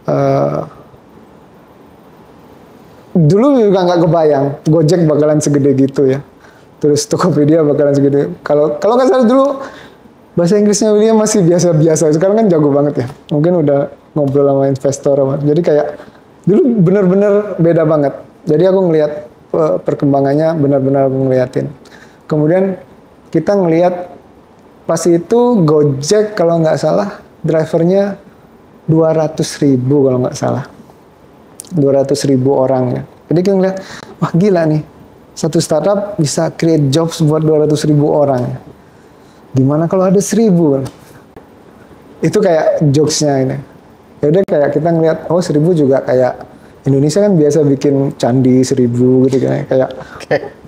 eh, dulu juga nggak kebayang Gojek bakalan segede gitu ya. Terus Tokopedia bakalan segede. Kalau kalau nggak salah dulu bahasa Inggrisnya William masih biasa-biasa. Sekarang kan jago banget ya. Mungkin udah ngobrol sama investor apa. Jadi kayak dulu benar-benar beda banget. Jadi aku ngelihat eh, perkembangannya benar-benar ngeliatin. Kemudian kita ngelihat pas itu Gojek kalau nggak salah drivernya 200 ribu kalau nggak salah. 200 ribu orang ya. Jadi kita ngeliat wah gila nih. Satu startup bisa create jobs buat 200 ribu orang ya. gimana kalau ada seribu? Itu kayak jokesnya ini. Ya udah kayak kita ngeliat oh seribu juga kayak Indonesia kan biasa bikin candi seribu gitu kan kayak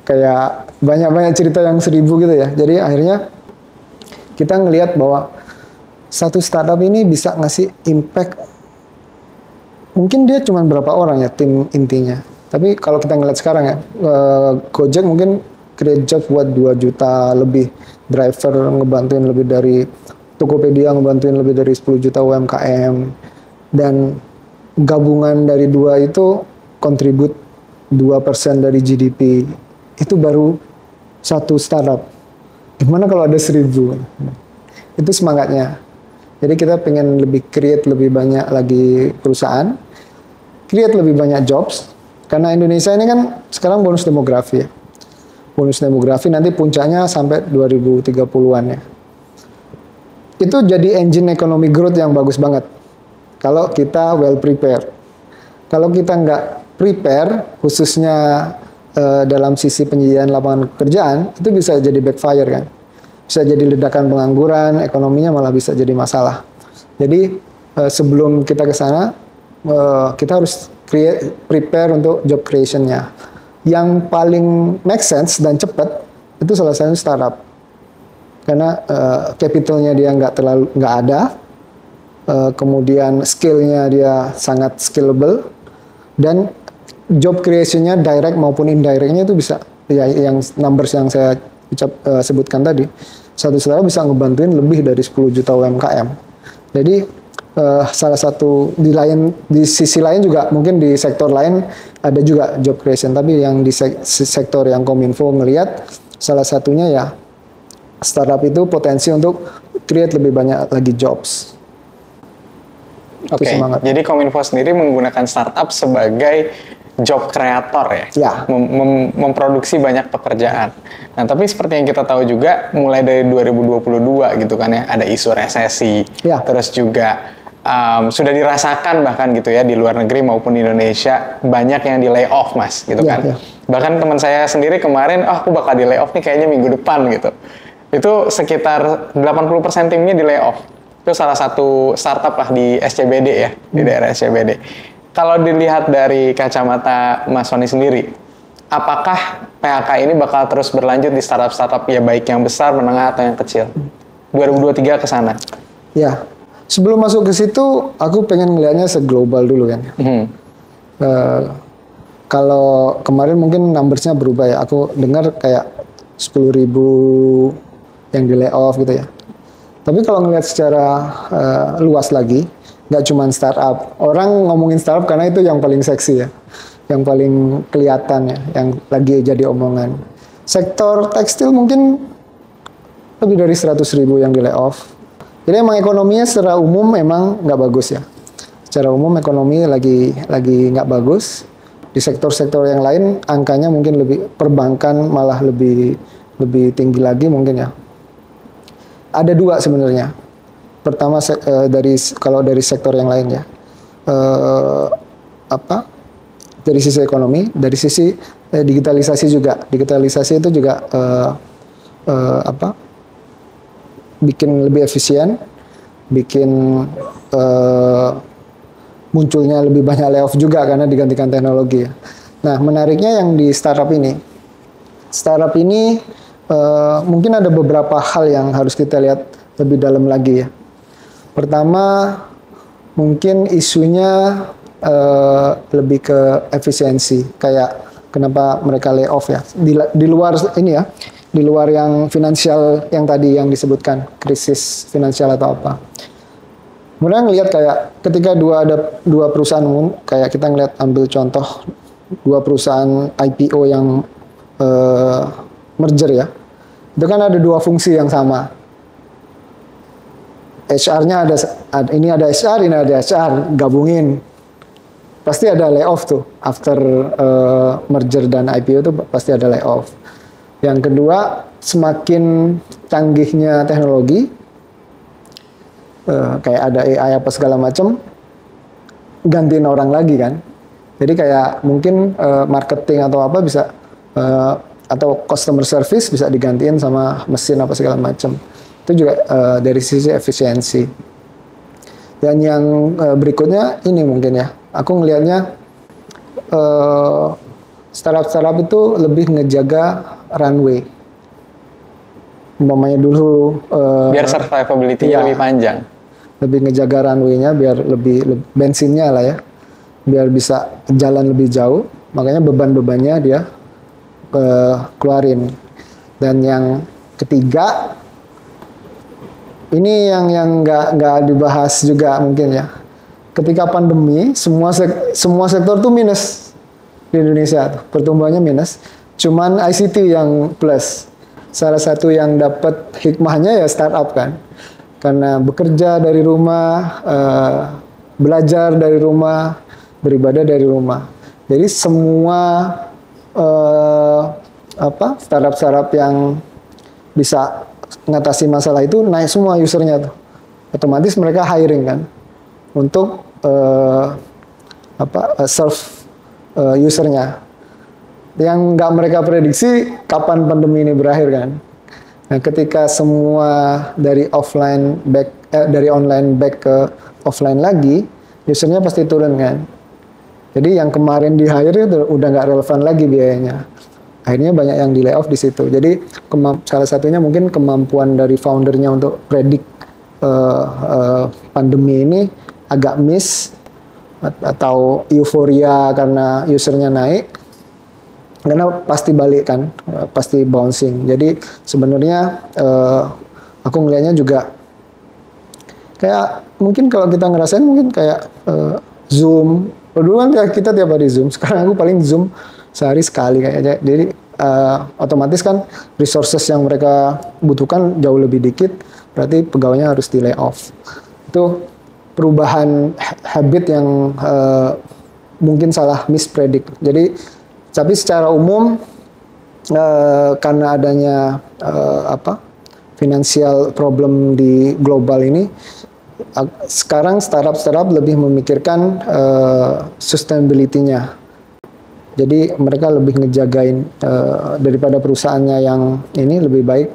kayak banyak-banyak cerita yang seribu gitu ya. Jadi akhirnya kita ngelihat bahwa satu startup ini bisa ngasih impact. Mungkin dia cuma berapa orang ya tim intinya. Tapi kalau kita ngeliat sekarang ya eh, Gojek mungkin create job buat 2 juta lebih driver ngebantuin lebih dari Tokopedia ngebantuin lebih dari 10 juta UMKM dan gabungan dari dua itu kontribut 2% dari GDP itu baru satu startup. Gimana kalau ada seribu? Itu semangatnya. Jadi kita pengen lebih create lebih banyak lagi perusahaan create lebih banyak jobs. Karena Indonesia ini kan sekarang bonus demografi ya. Bonus demografi nanti puncaknya sampai 2030-an ya. Itu jadi engine economy growth yang bagus banget. Kalau kita well prepared. Kalau kita nggak prepare khususnya uh, dalam sisi penyediaan lapangan pekerjaan itu bisa jadi backfire kan. Bisa jadi ledakan pengangguran ekonominya malah bisa jadi masalah. Jadi uh, sebelum kita ke sana uh, kita harus create prepare untuk job creationnya. Yang paling make sense dan cepat itu salah startup. Karena uh, capitalnya dia nggak terlalu nggak ada uh, kemudian skillnya dia sangat scalable dan job creationnya direct maupun indirectnya itu bisa ya yang numbers yang saya ucap uh, sebutkan tadi satu startup bisa ngebantuin lebih dari 10 juta UMKM jadi uh, salah satu di lain di sisi lain juga mungkin di sektor lain ada juga job creation tapi yang di sek sektor yang kominfo ngelihat salah satunya ya startup itu potensi untuk create lebih banyak lagi jobs. Oke, okay. jadi Kominfo sendiri menggunakan startup sebagai job kreator ya, ya. Mem mem memproduksi banyak pekerjaan. Nah, tapi seperti yang kita tahu juga, mulai dari 2022 gitu kan ya, ada isu resesi, ya. terus juga um, sudah dirasakan bahkan gitu ya di luar negeri maupun di Indonesia banyak yang di layoff mas, gitu ya, kan. Ya. Bahkan teman saya sendiri kemarin, oh aku bakal di layoff nih kayaknya minggu depan gitu itu sekitar 80% timnya di layoff. Itu salah satu startup lah di SCBD ya, hmm. di daerah SCBD. Kalau dilihat dari kacamata Mas Sony sendiri, apakah PHK ini bakal terus berlanjut di startup-startup ya baik yang besar, menengah atau yang kecil? 2023 ke sana. Ya, sebelum masuk ke situ, aku pengen ngelihatnya seglobal dulu kan. Hmm. Uh, kalau kemarin mungkin numbersnya berubah ya. Aku dengar kayak 10 ribu yang di layoff gitu ya. Tapi kalau ngelihat secara uh, luas lagi, nggak cuma startup. Orang ngomongin startup karena itu yang paling seksi ya, yang paling kelihatan ya, yang lagi jadi omongan. Sektor tekstil mungkin lebih dari 100 ribu yang di layoff. Jadi emang ekonominya secara umum memang nggak bagus ya. Secara umum ekonomi lagi lagi nggak bagus. Di sektor-sektor yang lain angkanya mungkin lebih perbankan malah lebih lebih tinggi lagi mungkin ya ada dua sebenarnya. Pertama uh, dari kalau dari sektor yang lain ya, uh, apa? Dari sisi ekonomi, dari sisi uh, digitalisasi juga. Digitalisasi itu juga uh, uh, apa? Bikin lebih efisien, bikin uh, munculnya lebih banyak layoff juga karena digantikan teknologi. Nah, menariknya yang di startup ini, startup ini uh, mungkin ada beberapa hal yang harus kita lihat lebih dalam lagi ya. Pertama, mungkin isunya eh, lebih ke efisiensi. Kayak kenapa mereka layoff ya? Di, di luar ini ya di luar yang finansial yang tadi yang disebutkan krisis finansial atau apa. Kemudian ngelihat kayak ketika dua ada dua perusahaan kayak kita ngelihat ambil contoh dua perusahaan IPO yang eh, merger ya, itu kan ada dua fungsi yang sama. HR-nya ada, ini ada HR, ini ada HR, gabungin. Pasti ada layoff tuh after eh, merger dan IPO itu pasti ada layoff. Yang kedua, semakin canggihnya teknologi, eh, kayak ada AI apa segala macam, gantiin orang lagi kan. Jadi kayak mungkin eh, marketing atau apa bisa eh, atau customer service bisa digantiin sama mesin apa segala macam. Itu juga eh, dari sisi efisiensi. Dan yang eh, berikutnya ini mungkin ya, aku ngelihatnya eh, startup-startup itu lebih ngejaga runway. Umpamanya dulu eh, Biar survivability-nya iya. lebih panjang. lebih ngejaga runway-nya biar lebih, leb- bensinnya lah ya biar bisa jalan lebih jauh makanya beban-bebannya dia eh, keluarin dan yang ketiga ini yang yang nggak nggak dibahas juga mungkin ya. Ketika pandemi semua sek- semua sektor tuh minus di Indonesia tuh. Pertumbuhannya minus. Cuman ICT yang plus. Salah satu yang dapat hikmahnya ya startup kan. Karena bekerja dari rumah eh, belajar dari rumah beribadah dari rumah. Jadi semua eh, apa startup-startup yang bisa mengatasi masalah itu naik semua usernya tuh. Otomatis mereka hiring kan untuk eh, apa eh, serve eh, usernya. Yang nggak mereka prediksi kapan pandemi ini berakhir kan. Nah ketika semua dari offline back eh, dari online back ke offline lagi usernya pasti turun kan. Jadi yang kemarin di hire udah nggak relevan lagi biayanya akhirnya banyak yang di layoff di situ. Jadi salah satunya mungkin kemampuan dari foundernya untuk predik eh, eh, pandemi ini agak miss at- atau euforia karena usernya naik karena pasti balik kan, eh, pasti bouncing. Jadi sebenarnya eh, aku ngelihatnya juga kayak mungkin kalau kita ngerasain mungkin kayak eh, Zoom. Dulu kan kita tiap hari Zoom. Sekarang aku paling Zoom sehari sekali kayaknya. Jadi eh, otomatis kan resources yang mereka butuhkan jauh lebih dikit. Berarti pegawainya harus di layoff. Itu perubahan ha- habit yang eh, mungkin salah mispredict. Jadi tapi secara umum eh, karena adanya eh, apa financial problem di global ini sekarang startup-startup lebih memikirkan eh, sustainability-nya. Jadi mereka lebih ngejagain eh, daripada perusahaannya yang ini lebih baik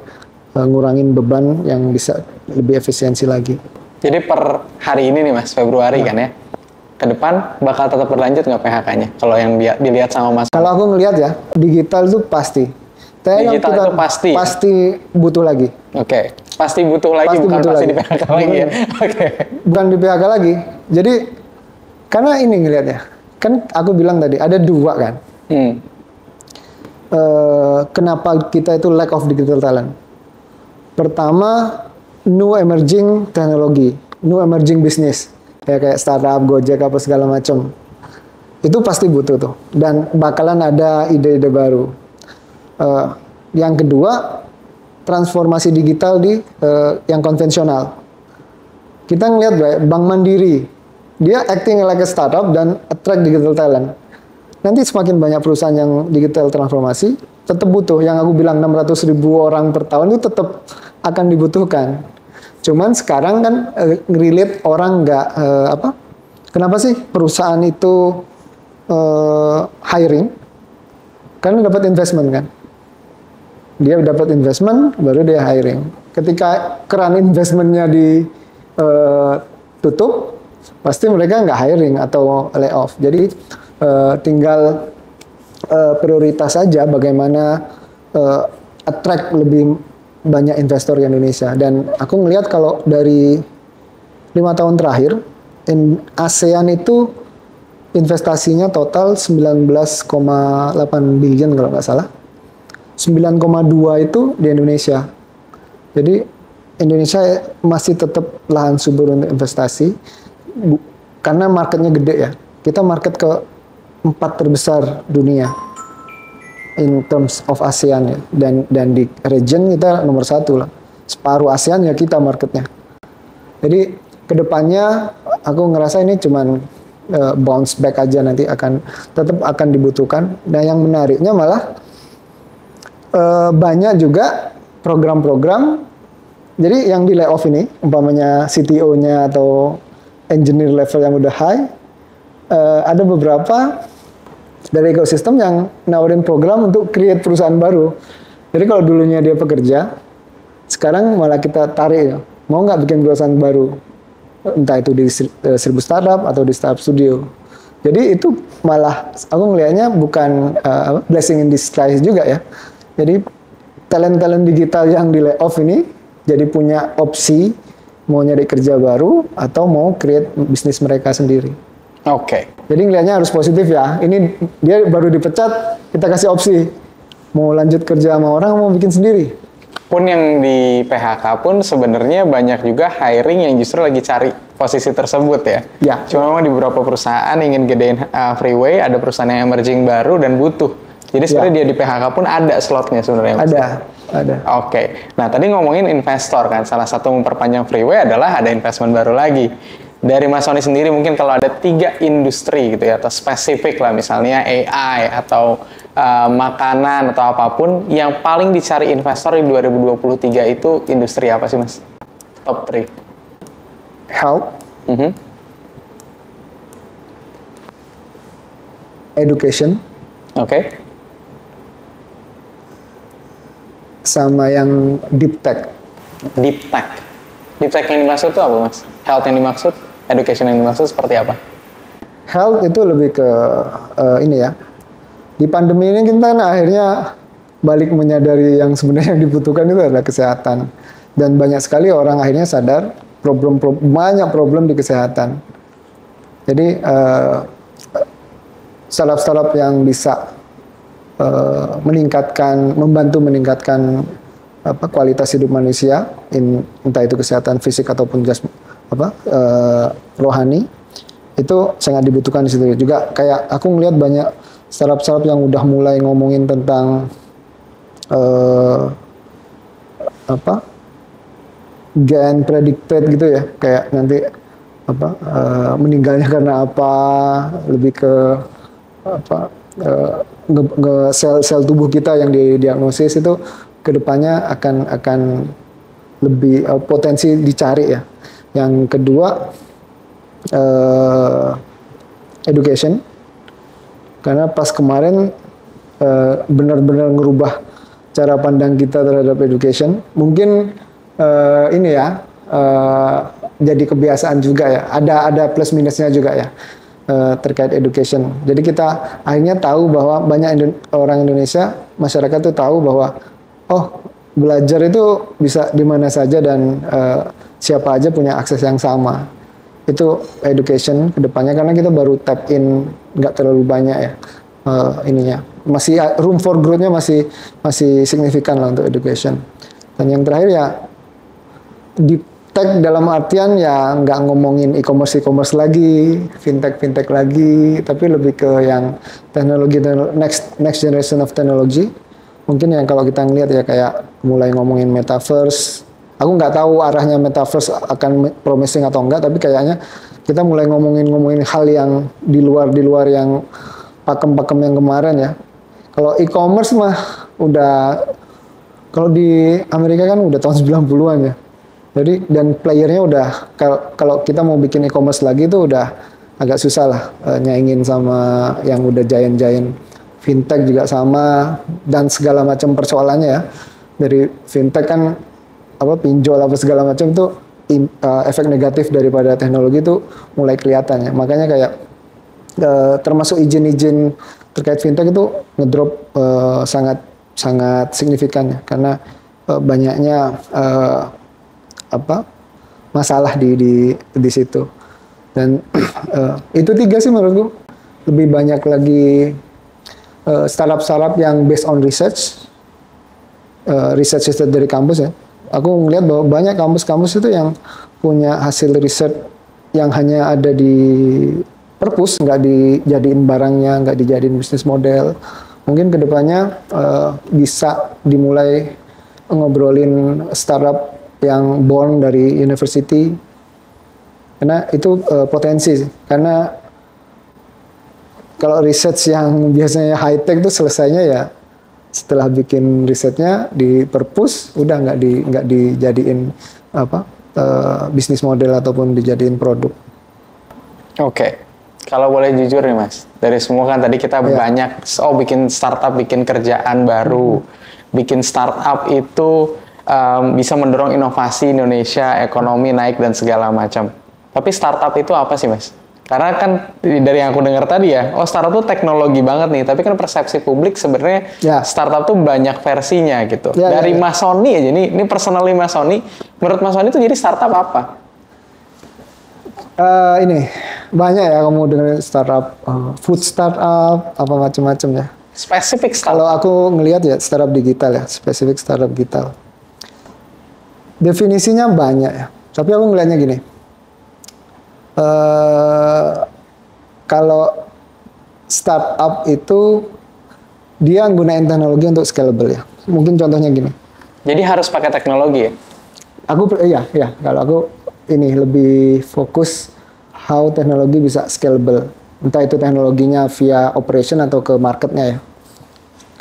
eh, ngurangin beban yang bisa lebih efisiensi lagi. Jadi per hari ini nih Mas, Februari kan ya. Ke depan bakal tetap berlanjut nggak PHK-nya? Kalau yang dilihat sama Mas. Kalau aku ngelihat ya digital itu pasti. Tapi Digital itu pasti? Pasti butuh lagi. Oke, pasti butuh lagi Pasti bukan butuh pasti lagi. di PHK lagi ya. Oke. bukan di PHK lagi. Jadi karena ini ngelihatnya, kan aku bilang tadi ada dua kan. Hmm. Eh, kenapa kita itu lack of digital talent? Pertama, new emerging teknologi, new emerging business, ya kayak startup, Gojek apa segala macam. Itu pasti butuh tuh, dan bakalan ada ide-ide baru. Eh, yang kedua, transformasi digital di eh, yang konvensional. Kita ngelihat Bank Mandiri, dia acting like a startup dan attract digital talent. Nanti semakin banyak perusahaan yang digital transformasi, tetap butuh. Yang aku bilang 600 ribu orang per tahun itu tetap akan dibutuhkan. Cuman sekarang kan eh, relate orang nggak eh, apa? Kenapa sih perusahaan itu eh, hiring? Karena dapat investment kan. Dia dapat investment, baru dia hiring. Ketika keran investmentnya ditutup, pasti mereka nggak hiring atau layoff. Jadi eh, tinggal eh, prioritas saja bagaimana eh, attract lebih banyak investor di Indonesia. Dan aku ngelihat kalau dari lima tahun terakhir in ASEAN itu investasinya total 19,8 billion kalau nggak salah. 9,2 itu di Indonesia. Jadi Indonesia masih tetap lahan subur untuk investasi bu- karena marketnya gede ya. Kita market ke empat terbesar dunia in terms of ASEAN ya. Dan dan di region kita nomor satu lah. Separuh ASEAN ya kita marketnya. Jadi ke depannya aku ngerasa ini cuman uh, bounce back aja nanti akan tetap akan dibutuhkan. Dan yang menariknya malah uh, banyak juga program-program. Jadi yang di layoff ini, umpamanya CTO-nya atau engineer level yang udah high, uh, ada beberapa dari ekosistem yang nawarin program untuk create perusahaan baru. Jadi kalau dulunya dia pekerja, sekarang malah kita tarik ya, mau nggak bikin perusahaan baru, entah itu di eh, seribu startup atau di startup studio. Jadi itu malah aku ngelihatnya bukan apa, blessing in disguise juga ya. Jadi talent-talent digital yang di layoff ini jadi punya opsi mau nyari kerja baru atau mau create bisnis mereka sendiri. Oke. Jadi ngelihatnya harus positif ya. Ini dia baru dipecat, kita kasih opsi. Mau lanjut kerja sama orang, mau bikin sendiri. Pun yang di PHK pun sebenarnya banyak juga hiring yang justru lagi cari posisi tersebut ya. Ya. Cuma memang di beberapa perusahaan ingin gedein uh, freeway, ada perusahaan yang emerging baru dan butuh. Jadi sebenarnya dia di PHK pun ada slotnya sebenarnya. Ada, ada. Oke, nah tadi ngomongin investor kan, salah satu memperpanjang freeway adalah ada investment baru lagi. Dari Mas Sony sendiri mungkin kalau ada tiga industri gitu ya, atau spesifik lah misalnya AI atau uh, makanan atau apa pun yang paling dicari investor di 2023 itu industri apa sih Mas? Top 3. Health, Mhm. education, Oke, sama yang deep tech. deep tech. Deep tech yang dimaksud itu apa Mas? Health yang dimaksud, education yang dimaksud seperti apa? Health itu lebih ke eh, ini ya. Di pandemi ini kita kan akhirnya balik menyadari yang sebenarnya yang dibutuhkan itu adalah kesehatan. Dan banyak sekali orang akhirnya sadar problem, problem banyak problem di kesehatan. Jadi eh, startup-startup yang bisa eh, meningkatkan, membantu meningkatkan apa kualitas hidup manusia, in- entah itu kesehatan fisik ataupun jas apa eh, rohani, itu sangat dibutuhkan di situ juga. Kayak aku ngelihat banyak startup-startup yang udah mulai ngomongin tentang eh, apa gen predicted gitu ya, kayak nanti apa eh, meninggalnya karena apa, lebih ke apa sel-sel tubuh kita yang didiagnosis itu ke depannya akan akan lebih eh, potensi dicari ya. Yang kedua eh, education. Karena pas kemarin eh, benar-benar ngerubah cara pandang kita terhadap education. Mungkin eh, ini ya eh, jadi kebiasaan juga ya. Ada ada plus minusnya juga ya eh, terkait education. Jadi kita akhirnya tahu bahwa banyak Indo- orang Indonesia masyarakat tuh tahu bahwa oh belajar itu bisa di mana saja dan eh, siapa aja punya akses yang sama. Itu education ke depannya karena kita baru tap in nggak terlalu banyak ya eh, ininya. Masih uh, room for growth-nya masih masih signifikan lah untuk education. Dan yang terakhir ya di tech dalam artian ya nggak ngomongin e-commerce e-commerce lagi fintech fintech lagi tapi lebih ke yang teknologi teknolo- next next generation of technology. Mungkin yang kalau kita ngelihat ya kayak mulai ngomongin metaverse. Aku nggak tahu arahnya metaverse akan promising atau enggak tapi kayaknya kita mulai ngomongin ngomongin hal yang di luar di luar yang pakem-pakem yang kemarin ya. Kalau e-commerce mah udah kalau di Amerika kan udah tahun 90-an ya jadi dan playernya udah kalau kita mau bikin e-commerce lagi itu udah agak susah lah eh, nyaingin sama yang udah giant-giant. Fintech juga sama dan segala macam persoalannya ya. Dari fintech kan apa pinjol apa segala macam itu im- eh, efek negatif daripada teknologi itu mulai kelihatan ya. Makanya kayak eh, termasuk izin-izin terkait fintech itu ngedrop eh, sangat sangat signifikan ya. Karena eh, banyaknya eh, apa masalah di di di situ Dan eh, itu tiga sih menurutku lebih banyak lagi eh, startup-startup yang based on research, eh, research itu dari kampus ya. Aku ngeliat bahwa banyak kampus-kampus itu yang punya hasil riset yang hanya ada di perpus, nggak dijadiin barangnya, nggak dijadiin bisnis model. Mungkin ke depannya eh, bisa dimulai ngobrolin startup yang born dari university karena itu eh, potensi karena kalau research yang biasanya high tech itu selesainya ya setelah bikin risetnya di perpus udah nggak di nggak dijadiin apa eh, bisnis model ataupun dijadiin produk Oke. Kalau boleh jujur nih Mas, dari semua kan tadi kita Iya. banyak oh bikin startup, bikin kerjaan baru, bikin startup itu em, bisa mendorong inovasi Indonesia, ekonomi naik dan segala macam. Tapi startup itu apa sih Mas? Karena kan dari yang aku dengar tadi ya, oh startup itu teknologi banget nih, tapi kan persepsi publik sebenarnya Ya. startup tuh banyak versinya gitu. Ya, dari ya. Mas Sony aja nih, ini personally Mas Sony, menurut Mas Sony itu jadi startup apa? Eh, ini banyak ya kamu dengerin startup eh, food startup apa macam-macam ya Spesifik startup. Kalau aku ngelihat ya startup digital ya, spesifik startup digital. Definisinya banyak ya. Tapi aku ngelihatnya gini. eh kalau startup itu dia gunain teknologi untuk scalable ya. Mungkin contohnya gini. Jadi harus pakai teknologi ya? Aku iya iya kalau aku ini lebih fokus how teknologi bisa scalable. Entah itu teknologinya via operation atau ke marketnya ya.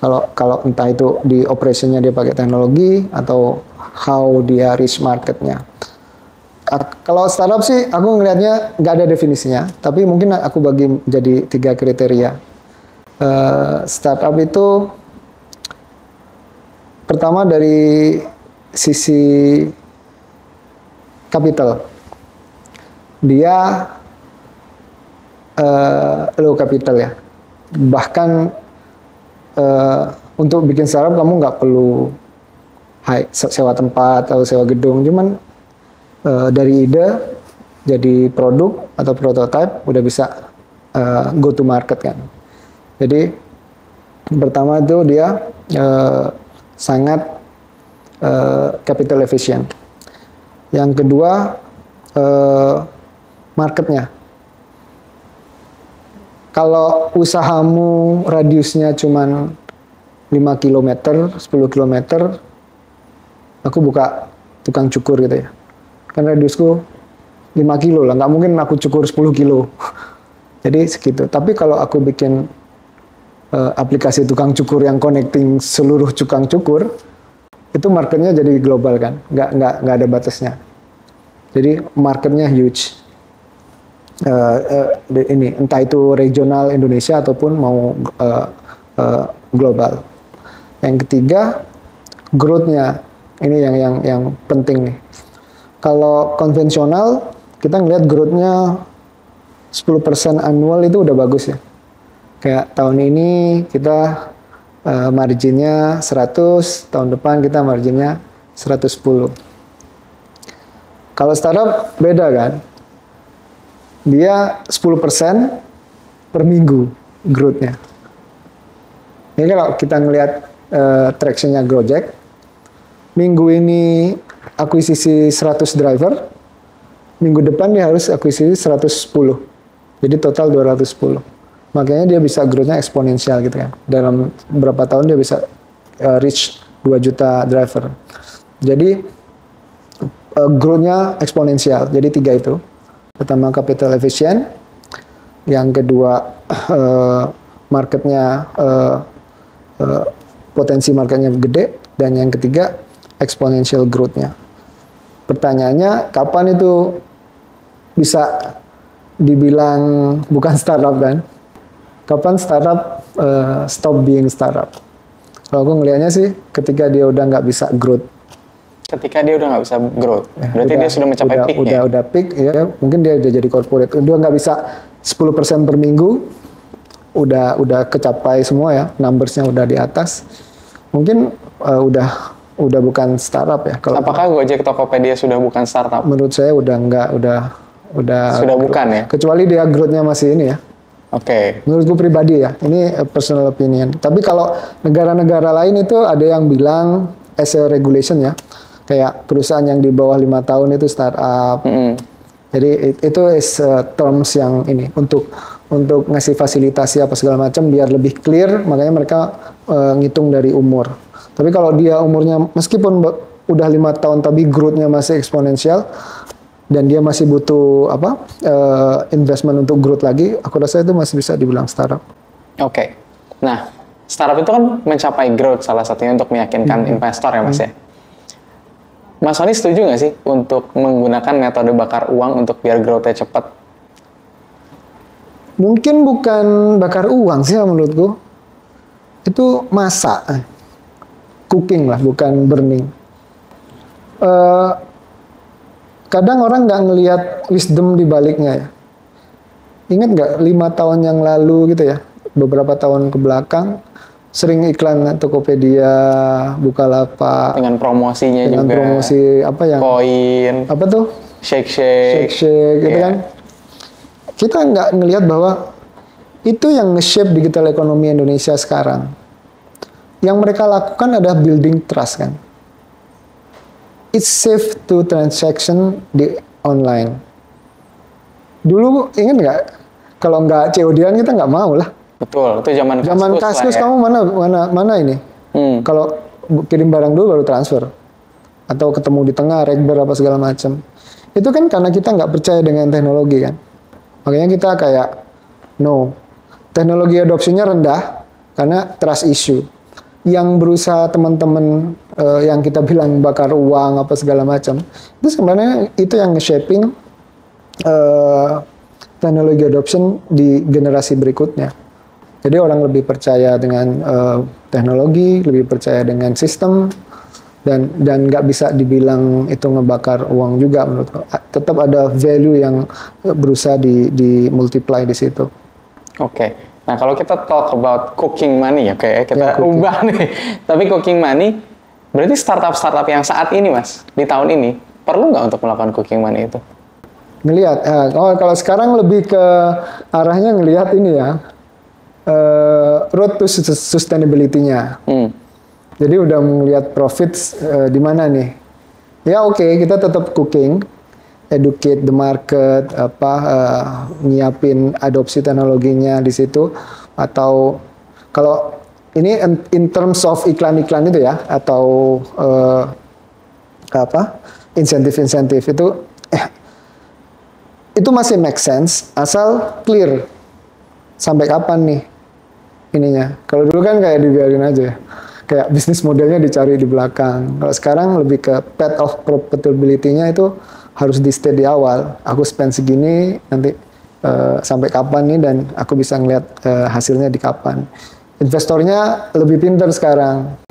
Kalau kalau entah itu di operationnya dia pakai teknologi atau how dia reach marketnya. Kalau startup sih aku ngelihatnya nggak ada definisinya, tapi mungkin aku bagi jadi tiga kriteria. Eh, startup itu pertama dari sisi capital. Dia eh, low capital ya. Bahkan eh, untuk bikin startup kamu nggak perlu high, se- sewa tempat atau sewa gedung, cuman eh, dari ide jadi produk atau prototype udah bisa eh, go to market kan. Jadi pertama itu dia eh, sangat eh, capital efficient. Yang kedua eh, marketnya. Kalau usahamu radiusnya cuman 5 km, 10 km, aku buka tukang cukur gitu ya. Kan radiusku 5 kilo lah, nggak mungkin aku cukur 10 kilo. Jadi segitu. Tapi kalau aku bikin eh, aplikasi tukang cukur yang connecting seluruh tukang cukur, itu marketnya jadi global kan, nggak nggak nggak ada batasnya. Jadi marketnya huge. Eh, di- ini entah itu regional Indonesia ataupun mau eh, eh, global. Yang ketiga growth-nya ini yang yang yang penting nih. Kalau konvensional kita ngelihat growth-nya 10% annual itu udah bagus ya. Kayak tahun ini kita eh, marginnya 100, tahun depan kita marginnya 110. Kalau startup beda kan. Dia 10% per minggu growth-nya. Ini kalau kita ngelihat eh, traction-nya Gojek, minggu ini akuisisi 100 driver, minggu depan dia harus akuisisi 110. Jadi total 210. Makanya dia bisa growth-nya eksponensial gitu kan. Dalam berapa tahun dia bisa uh, reach 2 juta driver. Jadi uh, growth-nya eksponensial. Jadi tiga itu. Pertama capital efficient, yang kedua uh, marketnya uh, uh, potensi marketnya gede, dan yang ketiga exponential growth-nya. Pertanyaannya kapan itu bisa dibilang bukan startup kan? Kapan startup uh, stop being startup? Kalau aku ngelihatnya sih ketika dia udah nggak bisa growth. Ketika dia udah nggak bisa growth, berarti Udah- dia sudah mencapai udah, peaknya. Udah udah peak ya, mungkin dia udah jadi corporate. Udah nggak bisa 10% per minggu, udah udah kecapai semua ya, numbersnya udah di atas. Mungkin uh, udah udah bukan startup ya. Kalau Apakah Gojek Tokopedia sudah bukan startup? menurut saya udah nggak udah udah Sudah bukan ya? kecuali dia growth-nya masih ini ya. Oke. Menurutku pribadi ya, ini eh, personal opinion. Tapi kalau negara-negara lain itu ada yang bilang as a regulation ya, kayak perusahaan yang di bawah lima tahun itu startup. Mm-mm. Jadi it- itu is uh, terms yang ini untuk untuk ngasih fasilitasi apa segala macam biar lebih clear, makanya mereka uh, ngitung dari umur. Tapi kalau dia umurnya meskipun udah lima tahun tapi growth-nya masih eksponensial dan dia masih butuh apa uh, investment untuk growth lagi, aku rasa itu masih bisa dibilang startup. Oke. Nah, startup itu kan mencapai growth salah satunya untuk meyakinkan investor ya Mas ya. Mas Sony setuju nggak sih untuk menggunakan metode bakar uang untuk biar growth-nya cepat? Mungkin bukan bakar uang sih menurutku. Itu masak. Cooking lah, bukan burning. Eh, kadang orang nggak ngelihat wisdom di baliknya ya. Ingat nggak lima tahun yang lalu gitu ya, beberapa tahun ke belakang sering iklan Tokopedia, Bukalapak, Dengan promosinya dengan juga. promosi apa yang Koin, apa tuh shake-shake. shake-shake gitu Iya. kan. Kita nggak ngelihat bahwa itu yang nge-shape digital ekonomi Indonesia sekarang. Yang mereka lakukan adalah building trust kan. It's safe to transaction di online. Dulu ingat nggak? Kalau nggak COD-an kita nggak mau lah. Betul, itu zaman Zaman kaskus lah kaskus ya. kamu mana mana mana ini? Hmm. Kalau kirim barang dulu baru transfer. Atau ketemu di tengah, rekber apa segala macam. Itu kan karena kita nggak percaya dengan teknologi kan. Makanya kita kayak no. Teknologi adopsinya rendah karena trust issue. Yang berusaha teman-teman eh, yang kita bilang bakar uang apa segala macam, itu sebenarnya itu yang nge-shaping eh, teknologi adoption di generasi berikutnya. Jadi orang lebih percaya dengan eh, teknologi, lebih percaya dengan sistem, dan dan nggak bisa dibilang itu ngebakar uang juga menurutku. A- Tetap ada value yang eh, berusaha di di multiply di situ. Oke. Nah, kalau kita talk about cooking money ya, kayak kita Ya, cooking. ubah nih. Tapi cooking money, berarti startup-startup yang saat ini, Mas, di tahun ini, perlu nggak untuk melakukan cooking money itu? Ngelihat, eh, oh kalau sekarang lebih ke arahnya ngelihat ini ya, eh, road to sus- sustainability-nya. Hmm. Jadi udah melihat profits eh, di mana nih? Ya oke, kita tetap cooking, educate the market, apa eh, nyiapin adopsi teknologinya di situ atau kalau ini in, in terms of iklan-iklan itu ya atau eh, apa insentif-insentif itu eh, itu masih make sense asal clear sampai kapan nih ininya. Kalau dulu kan kayak dibiarin aja ya. Kayak bisnis modelnya dicari di belakang. Kalau sekarang lebih ke path of profitability-nya itu harus di stay di awal. Aku spend segini nanti eh, sampai kapan nih dan aku bisa ngeliat eh, hasilnya di kapan. Investornya lebih pinter sekarang.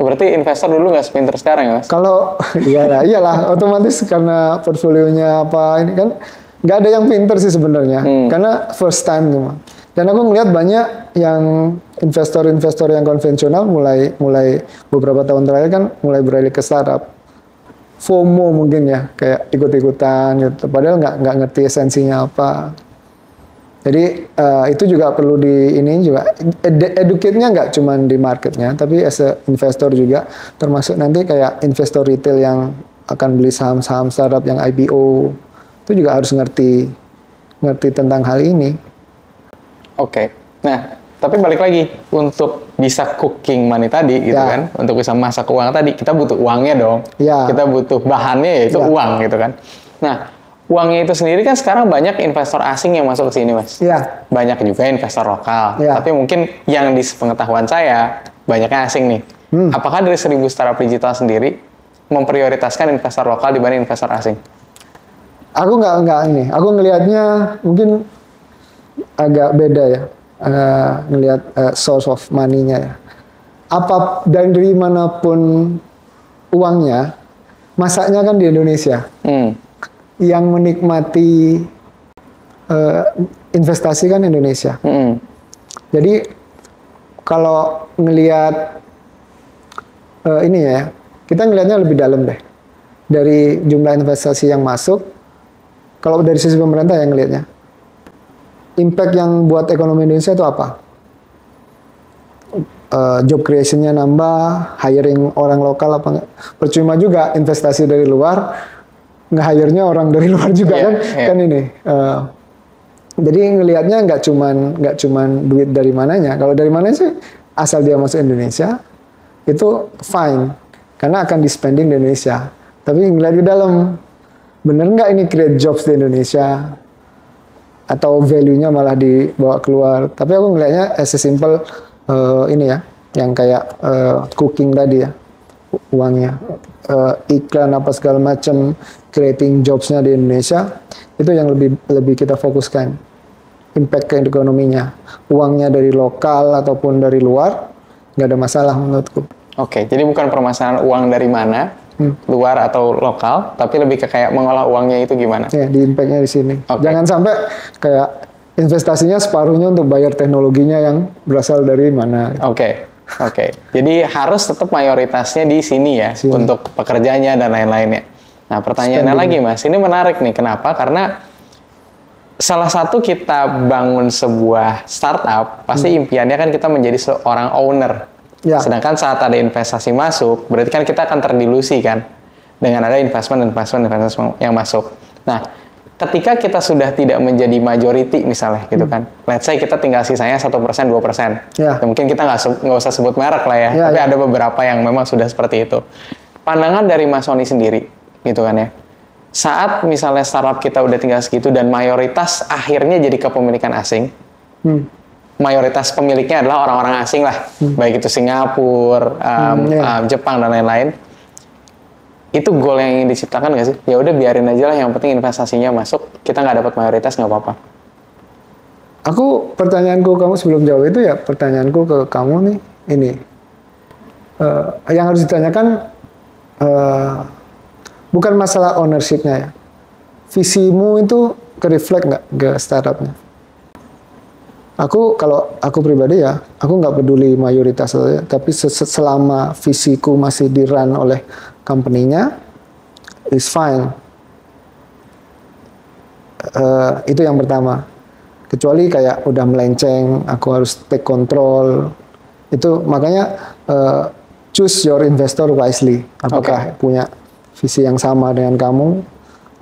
Berarti investor dulu nggak sepinter sekarang ya, Mas? Kalau iyalah, iyalah otomatis karena portfolionya apa ini kan nggak ada yang pinter sih sebenarnya karena first time cuma. Dan aku ngelihat banyak yang investor-investor yang konvensional mulai mulai beberapa tahun terakhir kan mulai beralih ke startup. FOMO mungkin ya kayak ikut-ikutan gitu. Padahal nggak nggak ngerti esensinya apa. Jadi eh, itu juga perlu di ini juga ed- educate-nya nggak cuma di marketnya, tapi as a investor juga termasuk nanti kayak investor retail yang akan beli saham-saham startup yang IPO itu juga harus ngerti ngerti tentang hal ini. Oke. Nah, tapi balik lagi untuk bisa cooking money tadi gitu Ya. kan, untuk bisa masak uang tadi kita butuh uangnya dong. Ya. Kita butuh bahannya yaitu Ya. uang gitu kan. Nah, uangnya itu sendiri kan sekarang banyak investor asing yang masuk ke sini, Mas. Ya, Banyak juga investor lokal. Ya. Tapi mungkin yang di pengetahuan saya banyaknya asing nih. Hmm. Apakah dari seribu startup digital sendiri memprioritaskan investor lokal dibanding investor asing? aku nggak nggak ini. Aku ngelihatnya mungkin agak beda ya. Ngelihat eh, source of money-nya ya. Apa dari mana pun uangnya, masaknya kan di Indonesia. Hmm. Yang menikmati eh, investasi kan Indonesia. Hmm. Jadi kalau ngelihat eh, ini ya, kita ngelihatnya lebih dalam deh. Dari jumlah investasi yang masuk, kalau dari sisi pemerintah yang ngelihatnya, impact yang buat ekonomi Indonesia itu apa? Eh, job creation-nya nambah, hiring orang lokal apa enggak? Percuma juga investasi dari luar, nge-hire-nya orang dari luar juga Iya, kan? iya. Kan ini. eh, jadi ngelihatnya nggak cuman nggak cuman duit dari mananya. Kalau dari mana sih asal dia masuk Indonesia itu fine karena akan di spending di Indonesia. Tapi ngeliat di dalam bener nggak ini create jobs di Indonesia atau value-nya malah dibawa keluar. Tapi aku ngelihatnya as simple eh, ini ya, yang kayak eh, cooking tadi ya, uangnya Eh, iklan apa segala macam, creating jobsnya di Indonesia itu yang lebih lebih kita fokuskan impact ke ekonominya. Uangnya dari lokal ataupun dari luar nggak ada masalah menurutku. Oke, jadi bukan permasalahan uang dari mana, Hmm. luar atau lokal, tapi lebih ke kayak mengolah uangnya itu gimana. Ya, di impactnya di sini. Oke. Jangan sampai kayak investasinya separuhnya untuk bayar teknologinya yang berasal dari mana. Oke, oke. Jadi harus tetap mayoritasnya di sini ya Sini. untuk pekerjanya dan lain-lainnya. Nah, pertanyaannya lagi Mas, ini menarik nih. Kenapa? Karena salah satu kita bangun sebuah startup, pasti impiannya kan kita menjadi seorang owner. Ya. Sedangkan saat ada investasi masuk, berarti kan kita akan terdilusi kan dengan ada investment investment investment yang masuk. Nah, ketika kita sudah tidak menjadi majority misalnya gitu kan, let's say kita tinggal sisanya satu persen dua persen, Ya. mungkin kita nggak nggak usah sebut merek lah ya, Ya, tapi ya. ada beberapa yang memang sudah seperti itu. Pandangan dari Mas Sony sendiri, gitu kan ya. Saat misalnya startup kita udah tinggal segitu dan mayoritas akhirnya jadi kepemilikan asing, Hmm. Mayoritas pemiliknya adalah orang-orang asing lah, baik itu Singapura, um, Hmm, iya. um, Jepang dan lain-lain. Itu goal yang ingin diciptakan nggak sih? Ya udah biarin aja lah, yang penting investasinya masuk, kita nggak dapat mayoritas nggak apa-apa. Aku pertanyaanku kamu sebelum jawab itu ya pertanyaanku ke kamu nih ini Eh, yang harus ditanyakan eh, bukan masalah ownershipnya ya visimu itu ke reflect nggak ke startupnya aku kalau aku pribadi ya aku nggak peduli mayoritas tapi se- se- selama visiku masih di run oleh company-nya is fine. Eh, itu yang pertama. Kecuali kayak udah melenceng aku harus take control. Itu makanya eh, choose your investor wisely. Apakah punya visi yang sama dengan kamu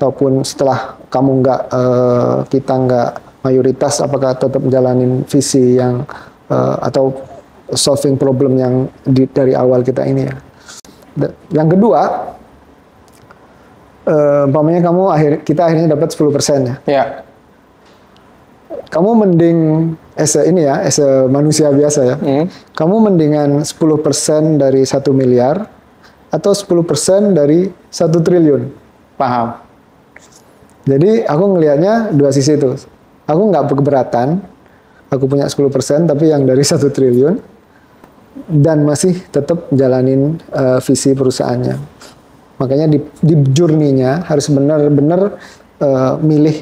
ataupun setelah kamu nggak eh, kita nggak mayoritas apakah tetap jalanin visi yang eh, atau solving problem yang di- dari awal kita ini ya yang kedua eh, umpamanya kamu akhir kita akhirnya dapat 10% ya Ya, kamu mending as a, ini ya, as a manusia biasa ya. Hmm. Kamu mendingan 10% dari satu miliar atau 10% dari satu triliun. paham. Jadi aku ngelihatnya dua sisi itu. Aku nggak keberatan, aku punya 10% tapi yang dari satu triliun dan masih tetap jalanin eh, visi perusahaannya. Makanya di, di journey-nya harus benar-benar eh, milih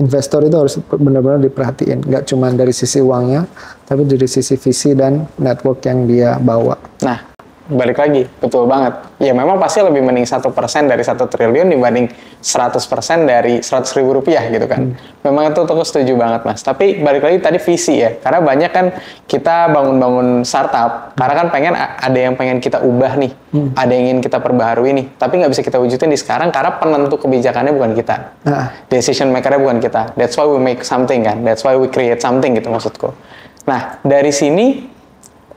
investor itu harus benar-benar diperhatiin, nggak cuma dari sisi uangnya, tapi dari sisi visi dan network yang dia bawa. Nah, balik lagi, betul banget. Ya memang pasti lebih mending satu persen dari satu triliun dibanding 100% dari 100 ribu rupiah gitu kan. Memang itu aku setuju banget mas. Tapi balik lagi tadi visi ya, karena banyak kan kita bangun-bangun startup, karena kan pengen ada yang pengen kita ubah nih, ada yang ingin kita perbaharui nih, tapi nggak bisa kita wujudin di sekarang karena penentu kebijakannya bukan kita Nah, decision makernya bukan kita. That's why we make something kan. That's why we create something gitu maksudku. Nah dari sini,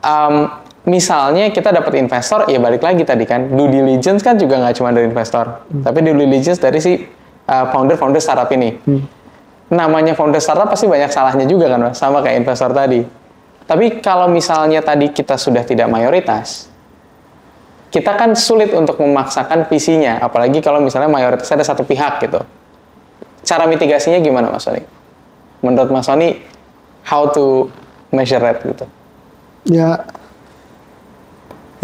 um, misalnya kita dapat investor, ya balik lagi tadi kan, due diligence kan juga nggak cuma dari investor, tapi due diligence dari si uh, founder-founder startup ini. Namanya founder startup pasti banyak salahnya juga kan, Mas? sama kayak investor tadi. Tapi kalau misalnya tadi kita sudah tidak mayoritas, kita kan sulit untuk memaksakan visinya, apalagi kalau misalnya mayoritas ada satu pihak gitu cara mitigasinya gimana Mas Sony? Menurut Mas Sony, how to measure that gitu? Ya,